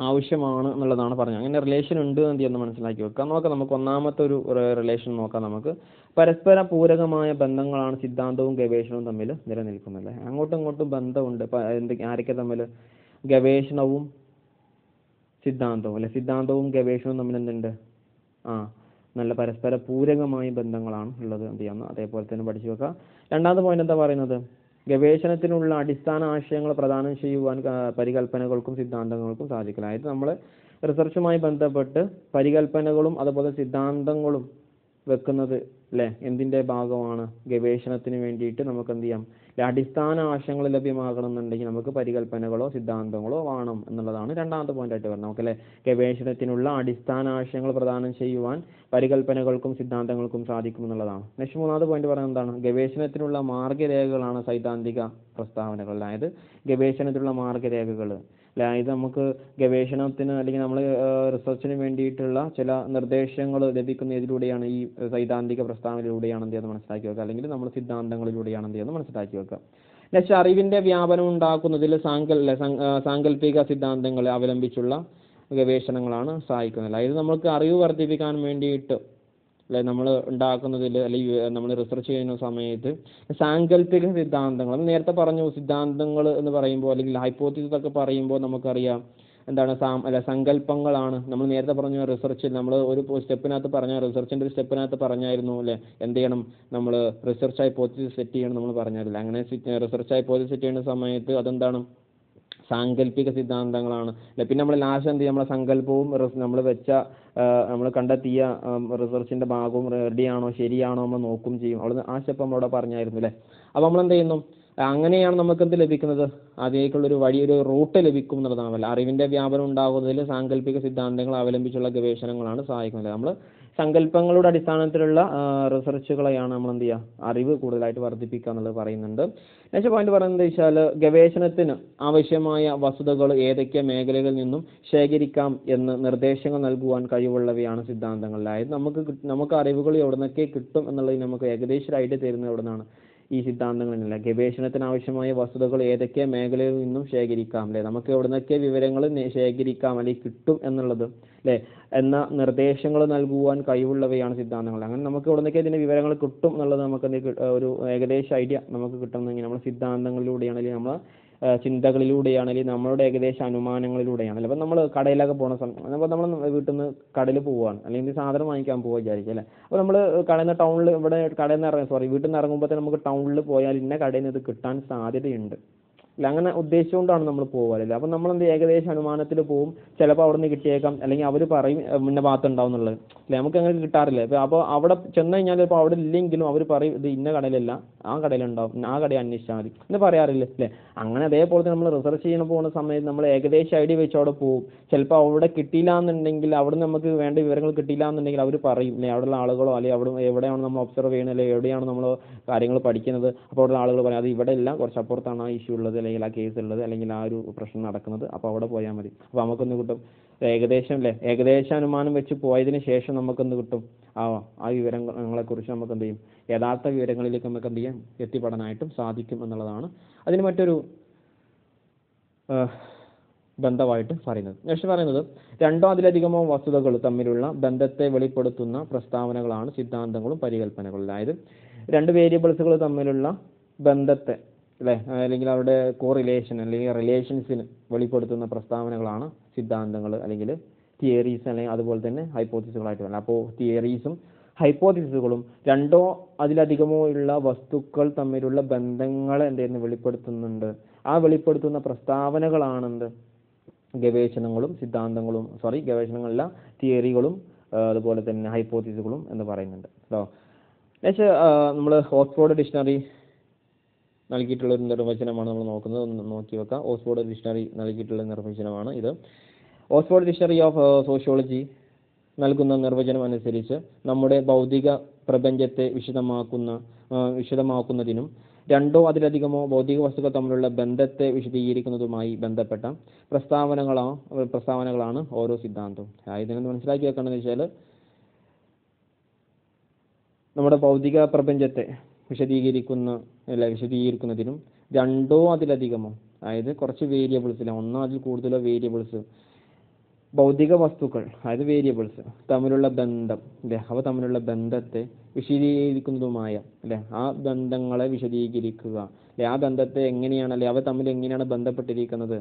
ആവശ്യമാണ് എന്നുള്ളതാണ് പറഞ്ഞത്. അങ്ങനെ റിലേഷൻ ഉണ്ട് എന്ന് ചെയ്യുന്ന മനസ്സിലാക്കി വെക്കാം. നോക്കാം നമുക്ക് ഒന്നാമത്തെ ഒരു റിലേഷൻ നോക്കാം നമുക്ക്. പരസ്പര പൂരകമായ ബന്ധങ്ങളാണ് സിദ്ധാന്തവും ഗവേഷണവും തമ്മിൽ നിലനിൽക്കുന്നത്. അങ്ങോട്ടും ഇങ്ങോട്ടും ബന്ധമുണ്ട്. എന്തൊക്കെ ആരൊക്കെ തമ്മിൽ? ഗവേഷണവും സിദ്ധാന്തവും. അല്ലെ? സിദ്ധാന്തവും ഗവേഷണവും തമ്മിൽ എന്തുണ്ട്? ആ നല്ല പരസ്പര പൂരകമായ ബന്ധങ്ങളാണ് ഉള്ളത്. എന്ത് ചെയ്യാം? അതേപോലെ തന്നെ പഠിച്ചു വെക്കാം. രണ്ടാമത്തെ പോയിന്റ് എന്താ പറയുന്നത്? ഗവേഷണത്തിനുള്ള അടിസ്ഥാന ആശയങ്ങൾ പ്രദാനം ചെയ്യുവാൻ പരികൽപ്പനകൾക്കും സിദ്ധാന്തങ്ങൾക്കും സാധിക്കില്ല അതായത് നമ്മൾ റിസർച്ചുമായി ബന്ധപ്പെട്ട് പരികൽപ്പനകളും അതുപോലെ സിദ്ധാന്തങ്ങളും വെക്കുന്നത് അല്ലേ എന്തിന്റെ ഭാഗമാണ്? ഗവേഷണത്തിന് വേണ്ടിയിട്ട് നമുക്ക് എന്ത് ചെയ്യാം അടിസ്ഥാന ആശയങ്ങൾ ലഭ്യമാകണമെന്നുണ്ടെങ്കിൽ നമുക്ക് പരികല്പനകളോ സിദ്ധാന്തങ്ങളോ വേണം എന്നുള്ളതാണ് രണ്ടാമത്തെ പോയിന്റ് ആയിട്ട് വരുന്നത്. നമുക്കല്ലേ? ഗവേഷണത്തിനുള്ള അടിസ്ഥാന ആശയങ്ങൾ പ്രദാനം ചെയ്യുവാൻ പരികല്പനകൾക്കും സിദ്ധാന്തങ്ങൾക്കും സാധിക്കും എന്നുള്ളതാണ്. നെക്സ്റ്റ് മൂന്നാമത്തെ പോയിന്റ് പറയുന്നത് എന്താണ്? ഗവേഷണത്തിനുള്ള മാർഗരേഖകളാണ് സൈദ്ധാന്തിക പ്രസ്താവനകൾ അതായത് ഗവേഷണത്തിനുള്ള മാർഗരേഖകൾ അതായത് നമുക്ക് ഗവേഷണത്തിന് അല്ലെങ്കിൽ നമ്മൾ റിസർച്ചിന് വേണ്ടിയിട്ടുള്ള ചില നിർദ്ദേശങ്ങൾ ലഭിക്കുന്ന ഇതിലൂടെയാണ് ഈ സൈദ്ധാന്തിക പ്രസ്താവനയിലൂടെയാണ് എന്ത് മനസ്സിലാക്കി വെക്കുക. അല്ലെങ്കിൽ നമ്മൾ സിദ്ധാന്തങ്ങളിലൂടെയാണ് എന്ത് മനസ്സിലാക്കി വെക്കുക. നെക്സ്റ്റ് അറിവിന്റെ വ്യാപനം ഉണ്ടാക്കുന്നതിൽ സാങ്കൽ സാങ്കല്പിക സിദ്ധാന്തങ്ങളെ അവലംബിച്ചുള്ള ഗവേഷണങ്ങളാണ് സഹായിക്കുന്നത്. അതായത് നമുക്ക് അറിവ് വർദ്ധിപ്പിക്കാൻ വേണ്ടിയിട്ട് അല്ലെ നമ്മൾ ഉണ്ടാക്കുന്നതിൽ അല്ലെങ്കിൽ നമ്മൾ റിസർച്ച് ചെയ്യുന്ന സമയത്ത് സാങ്കല്പിക സിദ്ധാന്തങ്ങൾ നേരത്തെ പറഞ്ഞു സിദ്ധാന്തങ്ങൾ എന്ന് പറയുമ്പോൾ അല്ലെങ്കിൽ ഹൈപ്പോത്തിസ് ഒക്കെ പറയുമ്പോൾ നമുക്കറിയാം എന്താണ് സാം അല്ല സങ്കല്പങ്ങളാണ് നമ്മൾ നേരത്തെ പറഞ്ഞ റിസർച്ചിൽ നമ്മൾ ഒരു സ്റ്റെപ്പിനകത്ത് പറഞ്ഞ റിസർച്ചിന്റെ ഒരു സ്റ്റെപ്പിനകത്ത് പറഞ്ഞായിരുന്നു അല്ലേ എന്ത് ചെയ്യണം? നമ്മൾ റിസർച്ച് ഹൈപ്പോത്തിസിസ് സെറ്റ് ചെയ്യണം നമ്മൾ പറഞ്ഞായിരുന്നില്ല അങ്ങനെ റിസർച്ച് ഹൈപ്പോത്തിസിസ് സെറ്റ് ചെയ്യുന്ന സമയത്ത് അതെന്താണ്? സാങ്കല്പിക സിദ്ധാന്തങ്ങളാണ്. അല്ലെ പിന്നെ നമ്മൾ ലാസ്റ്റ് എന്ത് ചെയ്യും? നമ്മളെ സങ്കല്പവും നമ്മൾ വെച്ച നമ്മൾ കണ്ടെത്തിയ റിസർച്ചിന്റെ ഭാഗവും റെഡിയാണോ ശരിയാണോ നമ്മൾ നോക്കും ചെയ്യും. അവിടെ സ്റ്റെപ്പ് നമ്മളവിടെ പറഞ്ഞായിരുന്നു അല്ലേ? അപ്പോൾ നമ്മൾ എന്ത് ചെയ്യുന്നു? അങ്ങനെയാണ് നമുക്ക് എന്ത് ലഭിക്കുന്നത് അതിലേക്കുള്ളൊരു വഴി ഒരു റൂട്ട് ലഭിക്കും എന്നുള്ളതാണ്. അറിവിന്റെ വ്യാപനം ഉണ്ടാകുന്നതിൽ സാങ്കല്പിക സിദ്ധാന്തങ്ങൾ അവലംബിച്ചുള്ള ഗവേഷണങ്ങളാണ് സഹായിക്കുന്നത്. നമ്മൾ സങ്കല്പങ്ങളുടെ അടിസ്ഥാനത്തിലുള്ള റിസർച്ചുകളെയാണ് നമ്മൾ എന്ത് ചെയ്യുക അറിവ് കൂടുതലായിട്ട് വർദ്ധിപ്പിക്കുക എന്നുള്ളത് പറയുന്നുണ്ട്. നെക്സ്റ്റ് പോയിന്റ് പറയുന്നത് വെച്ചാൽ ഗവേഷണത്തിന് ആവശ്യമായ വസ്തുതകൾ ഏതൊക്കെ മേഖലകളിൽ നിന്നും ശേഖരിക്കാം എന്ന് നിർദ്ദേശങ്ങൾ നൽകുവാൻ കഴിവുള്ളവയാണ് സിദ്ധാന്തങ്ങൾ. അതായത് നമുക്ക് നമുക്ക് അറിവുകൾ എവിടെ നിന്നൊക്കെ കിട്ടും എന്നുള്ളത് നമുക്ക് ഏകദേശം ഒരു ഐഡിയ തരുന്നത് എവിടെ നിന്നാണ് ഈ സിദ്ധാന്തങ്ങൾ സിദ്ധാന്തങ്ങളില്ല ഗവേഷണത്തിന് ആവശ്യമായ വസ്തുതകൾ ഏതൊക്കെ മേഖലയിൽ നിന്നും ശേഖരിക്കാം അല്ലെ? നമുക്ക് എവിടെ നിന്നൊക്കെ വിവരങ്ങൾ ശേഖരിക്കാം അല്ലെങ്കിൽ കിട്ടും എന്നുള്ളത് അല്ലെ? എന്ന നിർദ്ദേശങ്ങൾ നൽകുവാൻ കഴിവുള്ളവയാണ് സിദ്ധാന്തങ്ങൾ. അങ്ങനെ നമുക്ക് എവിടെ നിന്നൊക്കെ ഇതിന്റെ വിവരങ്ങൾ കിട്ടും എന്നുള്ളത് നമുക്ക് ഒരു ഏകദേശ ഐഡിയ നമുക്ക് കിട്ടുന്നെങ്കിൽ നമ്മൾ സിദ്ധാന്തങ്ങളിലൂടെയാണ് അല്ലെങ്കിൽ നമ്മൾ ചിന്തകളിലൂടെയാണ് അല്ലെങ്കിൽ നമ്മളുടെ ഏകദേശ അനുമാനങ്ങളിലൂടെയാണ്. അപ്പോൾ നമ്മൾ കടയിലൊക്കെ പോകുന്ന സമയം അപ്പോൾ നമ്മൾ വീട്ടിൽ നിന്ന് കടയിൽ പോവുകയാണ് അല്ലെങ്കിൽ സാധനം വാങ്ങിക്കാൻ പോവുക വിചാരിക്കും അല്ലേ? അപ്പോൾ നമ്മൾ കടയിൽ നിന്ന് ടൗണിൽ ഇവിടെ കടയിൽ നിന്ന് ഇറങ്ങി സോറി വീട്ടിൽ നിന്ന് ഇറങ്ങുമ്പോൾ തന്നെ നമുക്ക് ടൗണിൽ പോയാൽ ഇന്ന കടയിൽ നിന്ന് ഇത് കിട്ടാൻ സാധ്യതയുണ്ട്. അല്ല അങ്ങനെ ഉദ്ദേശിച്ചുകൊണ്ടാണ് നമ്മൾ പോകാറില്ല അപ്പം നമ്മൾ എന്ത് ഏകദേശ അനുമാനത്തിൽ പോവും. ചിലപ്പോൾ അവിടെ നിന്ന് കിട്ടിയേക്കാം. അല്ലെങ്കിൽ അവർ പറയും ഇന്ന ഭാഗത്ത് ഉണ്ടാവും എന്നുള്ളത്. അല്ലെ നമുക്ക് അങ്ങനെ കിട്ടാറില്ല. അപ്പോൾ അവിടെ ചെന്ന് കഴിഞ്ഞാൽ ചിലപ്പോൾ അവിടെ ഇല്ലെങ്കിലും അവർ പറയും ഇത് ഇന്ന കടയിലല്ല ആ കടയിലുണ്ടാവും. ആ കടയിൽ അന്വേഷിച്ചാൽ മതി. എന്ന് പറയാറില്ല. അല്ലേ അങ്ങനെ അതേപോലെ നമ്മൾ റിസർച്ച് ചെയ്യണ പോകുന്ന സമയത്ത് നമ്മൾ ഏകദേശം ഐഡിയ വെച്ച് അവിടെ പോകും ചിലപ്പോൾ അവിടെ കിട്ടിയില്ല എന്നുണ്ടെങ്കിൽ അവിടെ നമുക്ക് വേണ്ട വിവരങ്ങൾ കിട്ടിയില്ല എന്നുണ്ടെങ്കിൽ അവർ പറയും. അല്ലെ അവിടെയുള്ള ആളുകളോ അല്ലെങ്കിൽ അവിടെ എവിടെയാണ് നമ്മൾ ഒബ്സർവ് ചെയ്യുന്നത് അല്ലെങ്കിൽ എവിടെയാണ് നമ്മൾ കാര്യങ്ങൾ പഠിക്കുന്നത്. അപ്പോൾ അവിടെ ആളുകൾ പറയും അത് ഇവിടെ ഇല്ല. കുറച്ച് അപ്പുറത്താണ് ആ ഇഷ്യൂ ഉള്ളത്. അല്ലെങ്കിൽ ആ കേസ് ഉള്ളത് അല്ലെങ്കിൽ ആ ഒരു പ്രശ്നം നടക്കുന്നത്. അപ്പോൾ അവിടെ പോയാൽ മതി. അപ്പോൾ നമുക്കൊന്ന് കിട്ടും. ഏകദേശം അല്ലേ ഏകദേശം അനുമാനം വെച്ച് പോയതിന് ശേഷം നമുക്കെന്ത് കിട്ടും. ആ ആ വിവരങ്ങളെക്കുറിച്ച് നമുക്ക് എന്ത് ചെയ്യും? യഥാർത്ഥ വിവരങ്ങളിലേക്ക് നമുക്ക് എന്ത് ചെയ്യാം? എത്തിപ്പെടാനായിട്ടും സാധിക്കും എന്നുള്ളതാണ് അതിന് മറ്റൊരു ബന്ധമായിട്ട് പറയുന്നത്. നെക്സ്റ്റ് പറയുന്നത് രണ്ടോ അതിലധികമോ വസ്തുതകൾ തമ്മിലുള്ള ബന്ധത്തെ വെളിപ്പെടുത്തുന്ന പ്രസ്താവനകളാണ് സിദ്ധാന്തങ്ങളും പരികല്പനകളും. അതായത് രണ്ട് വേരിയബിൾസുകൾ തമ്മിലുള്ള ബന്ധത്തെ അല്ലേ? അല്ലെങ്കിൽ അവരുടെ കോറിലേഷൻ അല്ലെങ്കിൽ റിലേഷൻസിന് വെളിപ്പെടുത്തുന്ന പ്രസ്താവനകളാണ് സിദ്ധാന്തങ്ങൾ അല്ലെങ്കിൽ തിയറീസ് അല്ലെങ്കിൽ അതുപോലെ തന്നെ ഹൈപ്പോത്തിസുകളായിട്ട് വരുന്നത്. അപ്പോൾ തിയറീസും ഹൈപ്പോത്തിസുകളും രണ്ടോ അതിലധികമോ ഉള്ള വസ്തുക്കൾ തമ്മിലുള്ള ബന്ധങ്ങളെ എന്തെന്ന് വെളിപ്പെടുത്തുന്നുണ്ട്. ആ വെളിപ്പെടുത്തുന്ന പ്രസ്താവനകളാണെന്ത്? ഗവേഷണങ്ങളും സിദ്ധാന്തങ്ങളും സോറി ഗവേഷണങ്ങളല്ല തിയറികളും അതുപോലെ തന്നെ ഹൈപ്പോത്തിസുകളും എന്ന് പറയുന്നുണ്ട്. കേട്ടോ നമ്മൾ ഓക്സ്ഫോർഡ് ഡിക്ഷണറി നൽകിയിട്ടുള്ള ഒരു നിർവചനമാണ് നമ്മൾ നോക്കുന്നത്. ഒന്ന് നോക്കി വെക്കാം. ഓക്സ്ഫോർഡ് ഡിക്ഷണറി നൽകിയിട്ടുള്ള നിർവചനമാണ് ഇത്. ഓക്സ്ഫോർഡ് ഡിക്ഷണറി ഓഫ് സോഷ്യോളജി നൽകുന്ന നിർവചനം അനുസരിച്ച് നമ്മുടെ ഭൗതിക പ്രപഞ്ചത്തെ വിശദമാക്കുന്ന വിശദമാക്കുന്നതിനും രണ്ടോ അതിലധികമോ ഭൗതിക വസ്തുക്കൾ തമ്മിലുള്ള ബന്ധത്തെ വിശദീകരിക്കുന്നതുമായി ബന്ധപ്പെട്ട പ്രസ്താവനകളോ പ്രസ്താവനകളാണ് ഓരോ സിദ്ധാന്തവും. അതായത് ഇതിനെ മനസ്സിലാക്കി വെക്കേണ്ടതെന്ന് വെച്ചാൽ നമ്മുടെ ഭൗതിക പ്രപഞ്ചത്തെ വിശദീകരിക്കുന്ന അല്ല വിശദീകരിക്കുന്നതിനും രണ്ടോ അതിലധികമോ അതായത് കുറച്ച് വേരിയബിൾസിൽ ഒന്നോ അതിൽ കൂടുതലോ വേരിയബിൾസ് ഭൗതിക വസ്തുക്കൾ അതായത് വേരിയബിൾസ് തമ്മിലുള്ള ബന്ധം അല്ലെ അവ തമ്മിലുള്ള ബന്ധത്തെ വിശദീകരിക്കുന്നതുമായ അല്ലെ ആ ബന്ധങ്ങളെ വിശദീകരിക്കുക അല്ലെ ആ ബന്ധത്തെ എങ്ങനെയാണ് അല്ലെ അവ തമ്മിൽ എങ്ങനെയാണ് ബന്ധപ്പെട്ടിരിക്കുന്നത്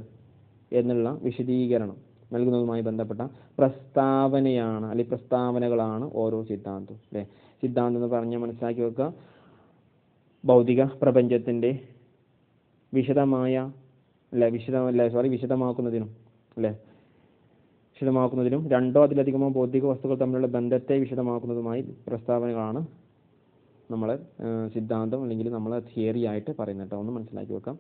എന്നുള്ള വിശദീകരണം നൽകുന്നതുമായി ബന്ധപ്പെട്ട പ്രസ്താവനയാണ് അല്ലെ പ്രസ്താവനകളാണ് ഓരോ സിദ്ധാന്തവും അല്ലെ സിദ്ധാന്തം എന്ന് പറഞ്ഞ് മനസ്സിലാക്കി വെക്കുക ഭൗതിക പ്രപഞ്ചത്തിന്റെ വിശദമായ അല്ല വിശദമല്ല സോറി വിശദമാക്കുന്നതിനും അല്ലെ? വിശദമാക്കുന്നതിനും രണ്ടോ അതിലധികമോ ഭൗതിക വസ്തുക്കൾ തമ്മിലുള്ള ബന്ധത്തെ വിശദമാക്കുന്നതുമായി പ്രസ്താവനകളാണ് നമ്മൾ സിദ്ധാന്തം അല്ലെങ്കിൽ നമ്മൾ തിയറി ആയിട്ട് പറയുന്നത്. കേട്ടോ ഒന്ന് മനസ്സിലാക്കി വെക്കാം.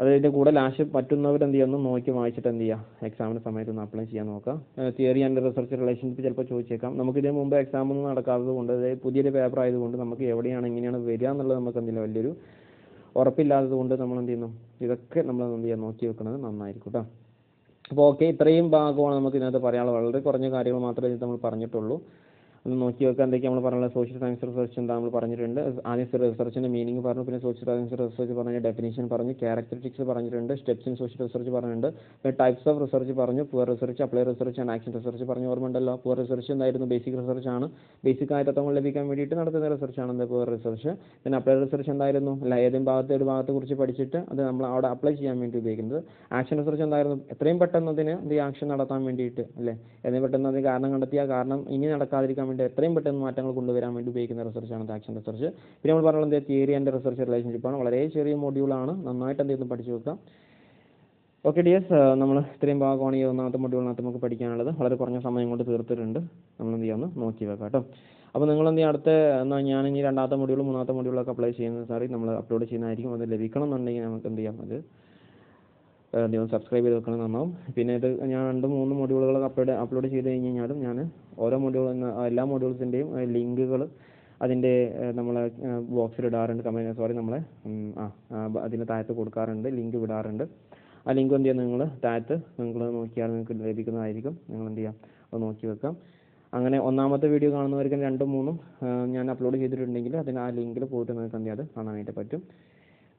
അതിന്റെ കൂടെ ലാസ്റ്റ് പറ്റുന്നവർ എന്ത് ചെയ്യുന്നു നോക്കി വായിച്ചിട്ട് എന്ത് ചെയ്യുക എക്സാമിന് സമയത്ത് ഒന്ന് അപ്ലൈ ചെയ്യാൻ നോക്കാം. തിയറി ആൻഡ് റിസർച്ച് റിലേഷൻഷിപ്പ് ചിലപ്പോൾ ചോദിച്ചേക്കാം. നമുക്ക് ഇതിന് മുമ്പ് എക്സാം ഒന്നും നടക്കാത്തത് കൊണ്ട് അതായത് പുതിയൊരു പേപ്പർ ആയതുകൊണ്ട് നമുക്ക് എവിടെയാണ് എങ്ങനെയാണ് വരിക എന്നുള്ളത് നമുക്ക് എന്തില്ല വലിയൊരു ഉറപ്പില്ലാത്തത് കൊണ്ട് നമ്മൾ എന്ത് ചെയ്യുന്നു ഇതൊക്കെ നമ്മൾ എന്ത് ചെയ്യുക നോക്കി വെക്കുന്നത് നന്നായിരിക്കും കേട്ടോ അപ്പോൾ ഓക്കെ ഇത്രയും ഭാഗമാണ് നമുക്ക് ഇതിനകത്ത് പറയാനുള്ളത്. വളരെ കുറഞ്ഞ കാര്യങ്ങൾ മാത്രമേ നമ്മൾ പറഞ്ഞിട്ടുള്ളൂ. ഒന്ന് നോക്കി വെക്കുക എന്തൊക്കെയാണ് നമ്മൾ പറഞ്ഞത് സോഷ്യൽ സയൻസ് റിസർച്ച് എന്താ നമ്മൾ പറഞ്ഞിട്ടുണ്ട്. ആദ്യം റിസർച്ചിന്റെ മീനിങ് പറഞ്ഞു. പിന്നെ സോഷ്യൽ സയൻസ് റിസർച്ച് പറഞ്ഞ ഡെഫിനേഷൻ പറഞ്ഞു. ക്യാരക്ടറിസ്റ്റിക്സ് പറഞ്ഞിട്ടുണ്ട്. സ്റ്റെപ്സ് ഇൻ സോഷ്യൽ റിസർച്ച് പറഞ്ഞിട്ടുണ്ട്. പിന്നെ ടൈപ്സ് ഓഫ് റിസർച്ച് പറഞ്ഞു. Pure research apply research and action research പറഞ്ഞു. ഓർമ്മയുണ്ടല്ലോ പുവർ റിസർച്ച് എന്തായിരുന്നു? ബേസിക് റിസർച്ച് ആണ്. ബേസിക് ആയ തത്വങ്ങൾ ലഭിക്കാൻ വേണ്ടിയിട്ട് നടത്തുന്ന റിസർച്ച് ആണ് പുവർ റിസർച്ച് പിന്നെ അപ്ലൈ റിസർച്ച് എന്തായിരുന്നു? അല്ല ഏതെങ്കിലും ഭാഗത്തെ ഒരു ഭാഗത്തെ കുറിച്ച് പഠിച്ചിട്ട് അത് നമ്മൾ അവിടെ അപ്ലൈ ചെയ്യാൻ വേണ്ടി ഉപയോഗിക്കുന്നത്. ആക്ഷൻ റിസർച്ച് എന്തായിരുന്നു? എത്രയും പെട്ടെന്ന് അതിന് ആക്ഷൻ നടത്താൻ വേണ്ടിയിട്ട് അല്ലേ? എത്രയും പെട്ടെന്ന് അതിന് കാരണം കണ്ടെത്തിയ കാരണം ഇനി നടക്കാതിരിക്കാൻ വേണ്ടി എത്രയും പെട്ടെന്ന് മാറ്റങ്ങൾ കൊണ്ടുവരാൻ വേണ്ടി ഉപയോഗിക്കുന്ന റിസർച്ചാണ് ആക്ഷൻ റിസർച്ച് പിന്നെ നമ്മൾ പറഞ്ഞത് എന്താ തിയറി ആൻഡ് റിസർച്ച് ആണ്. വളരെ ചെറിയ മൊഡ്യൂളാണ് നന്നായിട്ട് എന്തെങ്കിലും പഠിച്ചു വെക്കാം ഓക്കെ ഡിയേഴ്സ് നമ്മൾ ഇത്രയും ഭാഗമാണ് ഈ ഒന്നാമത്തെ മൊഡ്യൂളിനകത്ത് നമുക്ക് പഠിക്കാനുള്ളത്. വളരെ കുറഞ്ഞ സമയം കൊണ്ട് തീർത്തിട്ടുണ്ട്. നമ്മൾ എന്ത് ചെയ്യാമെന്ന് നോക്കി വെക്കാം കേട്ടോ. അപ്പോൾ നിങ്ങൾ എന്ത് അടുത്ത എന്നാൽ ഞാൻ ഇനി രണ്ടാമത്തെ മോഡ്യൂളും മൂന്നാമത്തെ മൊഡ്യൂളൊക്കെ അപ്ലൈ ചെയ്യുന്നത് സാറി നമ്മൾ അപ്ലോഡ് ചെയ്യുന്നതായിരിക്കും. അത് ലഭിക്കണം എന്നുണ്ടെങ്കിൽ നമുക്ക് എന്ത് ചെയ്യാം? അത് എന്തെങ്കിലും സബ്സ്ക്രൈബ് ചെയ്ത് വെക്കണം നന്നാവും പിന്നെ ഇത് ഞാൻ രണ്ട് മൂന്ന് മൊഡ്യൂളുകൾ അപ്ലോഡ് അപ്ലോഡ് ചെയ്ത് കഴിഞ്ഞ് കഴിഞ്ഞാലും ഞാൻ ഓരോ മൊഡ്യൂൾ എല്ലാ മൊഡ്യൂൾസിന്റെയും ലിങ്കുകൾ അതിന്റെ നമ്മളെ ബോക്സിൽ ഇടാറുണ്ട്. കമന്റ് സോറി നമ്മളെ ആ അതിന് താഴത്ത് കൊടുക്കാറുണ്ട്. ലിങ്ക് വിടാറുണ്ട്. ആ ലിങ്ക് എന്ത് ചെയ്യുക നിങ്ങൾ താഴത്ത് നിങ്ങൾ നോക്കിയാൽ നിങ്ങൾക്ക് ലഭിക്കുന്നതായിരിക്കും. നിങ്ങൾ എന്ത് ചെയ്യാം? അത് നോക്കി വെക്കാം. അങ്ങനെ ഒന്നാമത്തെ വീഡിയോ കാണുന്നവർക്കും രണ്ടും മൂന്നും ഞാൻ അപ്ലോഡ് ചെയ്തിട്ടുണ്ടെങ്കിൽ അതിന് ആ ലിങ്കിൽ പോയിട്ട് നിങ്ങൾക്ക് എന്ത് ചെയ്യാതെ കാണാനായിട്ട് പറ്റും.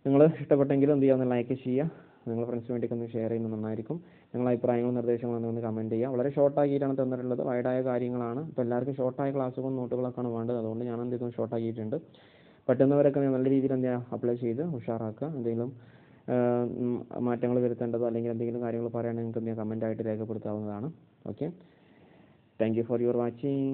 നിങ്ങൾ ഇഷ്ടപ്പെട്ടെങ്കിൽ എന്ത് ചെയ്യാം? ഒന്ന് ലൈക്ക് ചെയ്യുക. നിങ്ങൾ ഫ്രണ്ട്സിന് വേണ്ടിയൊക്കെ ഒന്ന് ഷെയർ ചെയ്യുന്നത് നന്നായിരിക്കും. നിങ്ങൾ അഭിപ്രായങ്ങളും നിർദ്ദേശങ്ങളും ഒന്ന് കമന്റ് ചെയ്യുക. വളരെ ഷോർട്ടാക്കിയിട്ടാണ് തന്നിട്ടുള്ളത്. വൈഡായ കാര്യങ്ങളാണ്. ഇപ്പോൾ എല്ലാവർക്കും ഷോർട്ടായ ക്ലാസ്സുകളും നോട്ടുകളൊക്കെയാണ് വേണ്ടത്. അതുകൊണ്ട് ഞാൻ എന്ത് ചെയ്തു? ഷോർട്ടാക്കിയിട്ടുണ്ട് പറ്റുന്നവരൊക്കെ നല്ല രീതിയിൽ എന്താ അപ്ലൈ ചെയ്ത് ഉഷാറാക്കുക. എന്തെങ്കിലും മാറ്റങ്ങൾ വരുത്തേണ്ടതോ അല്ലെങ്കിൽ എന്തെങ്കിലും കാര്യങ്ങൾ പറയുകയാണെങ്കിൽ നിങ്ങൾക്ക് എന്തെങ്കിലും കമന്റായിട്ട് രേഖപ്പെടുത്താവുന്നതാണ്. Okay thank you for your watching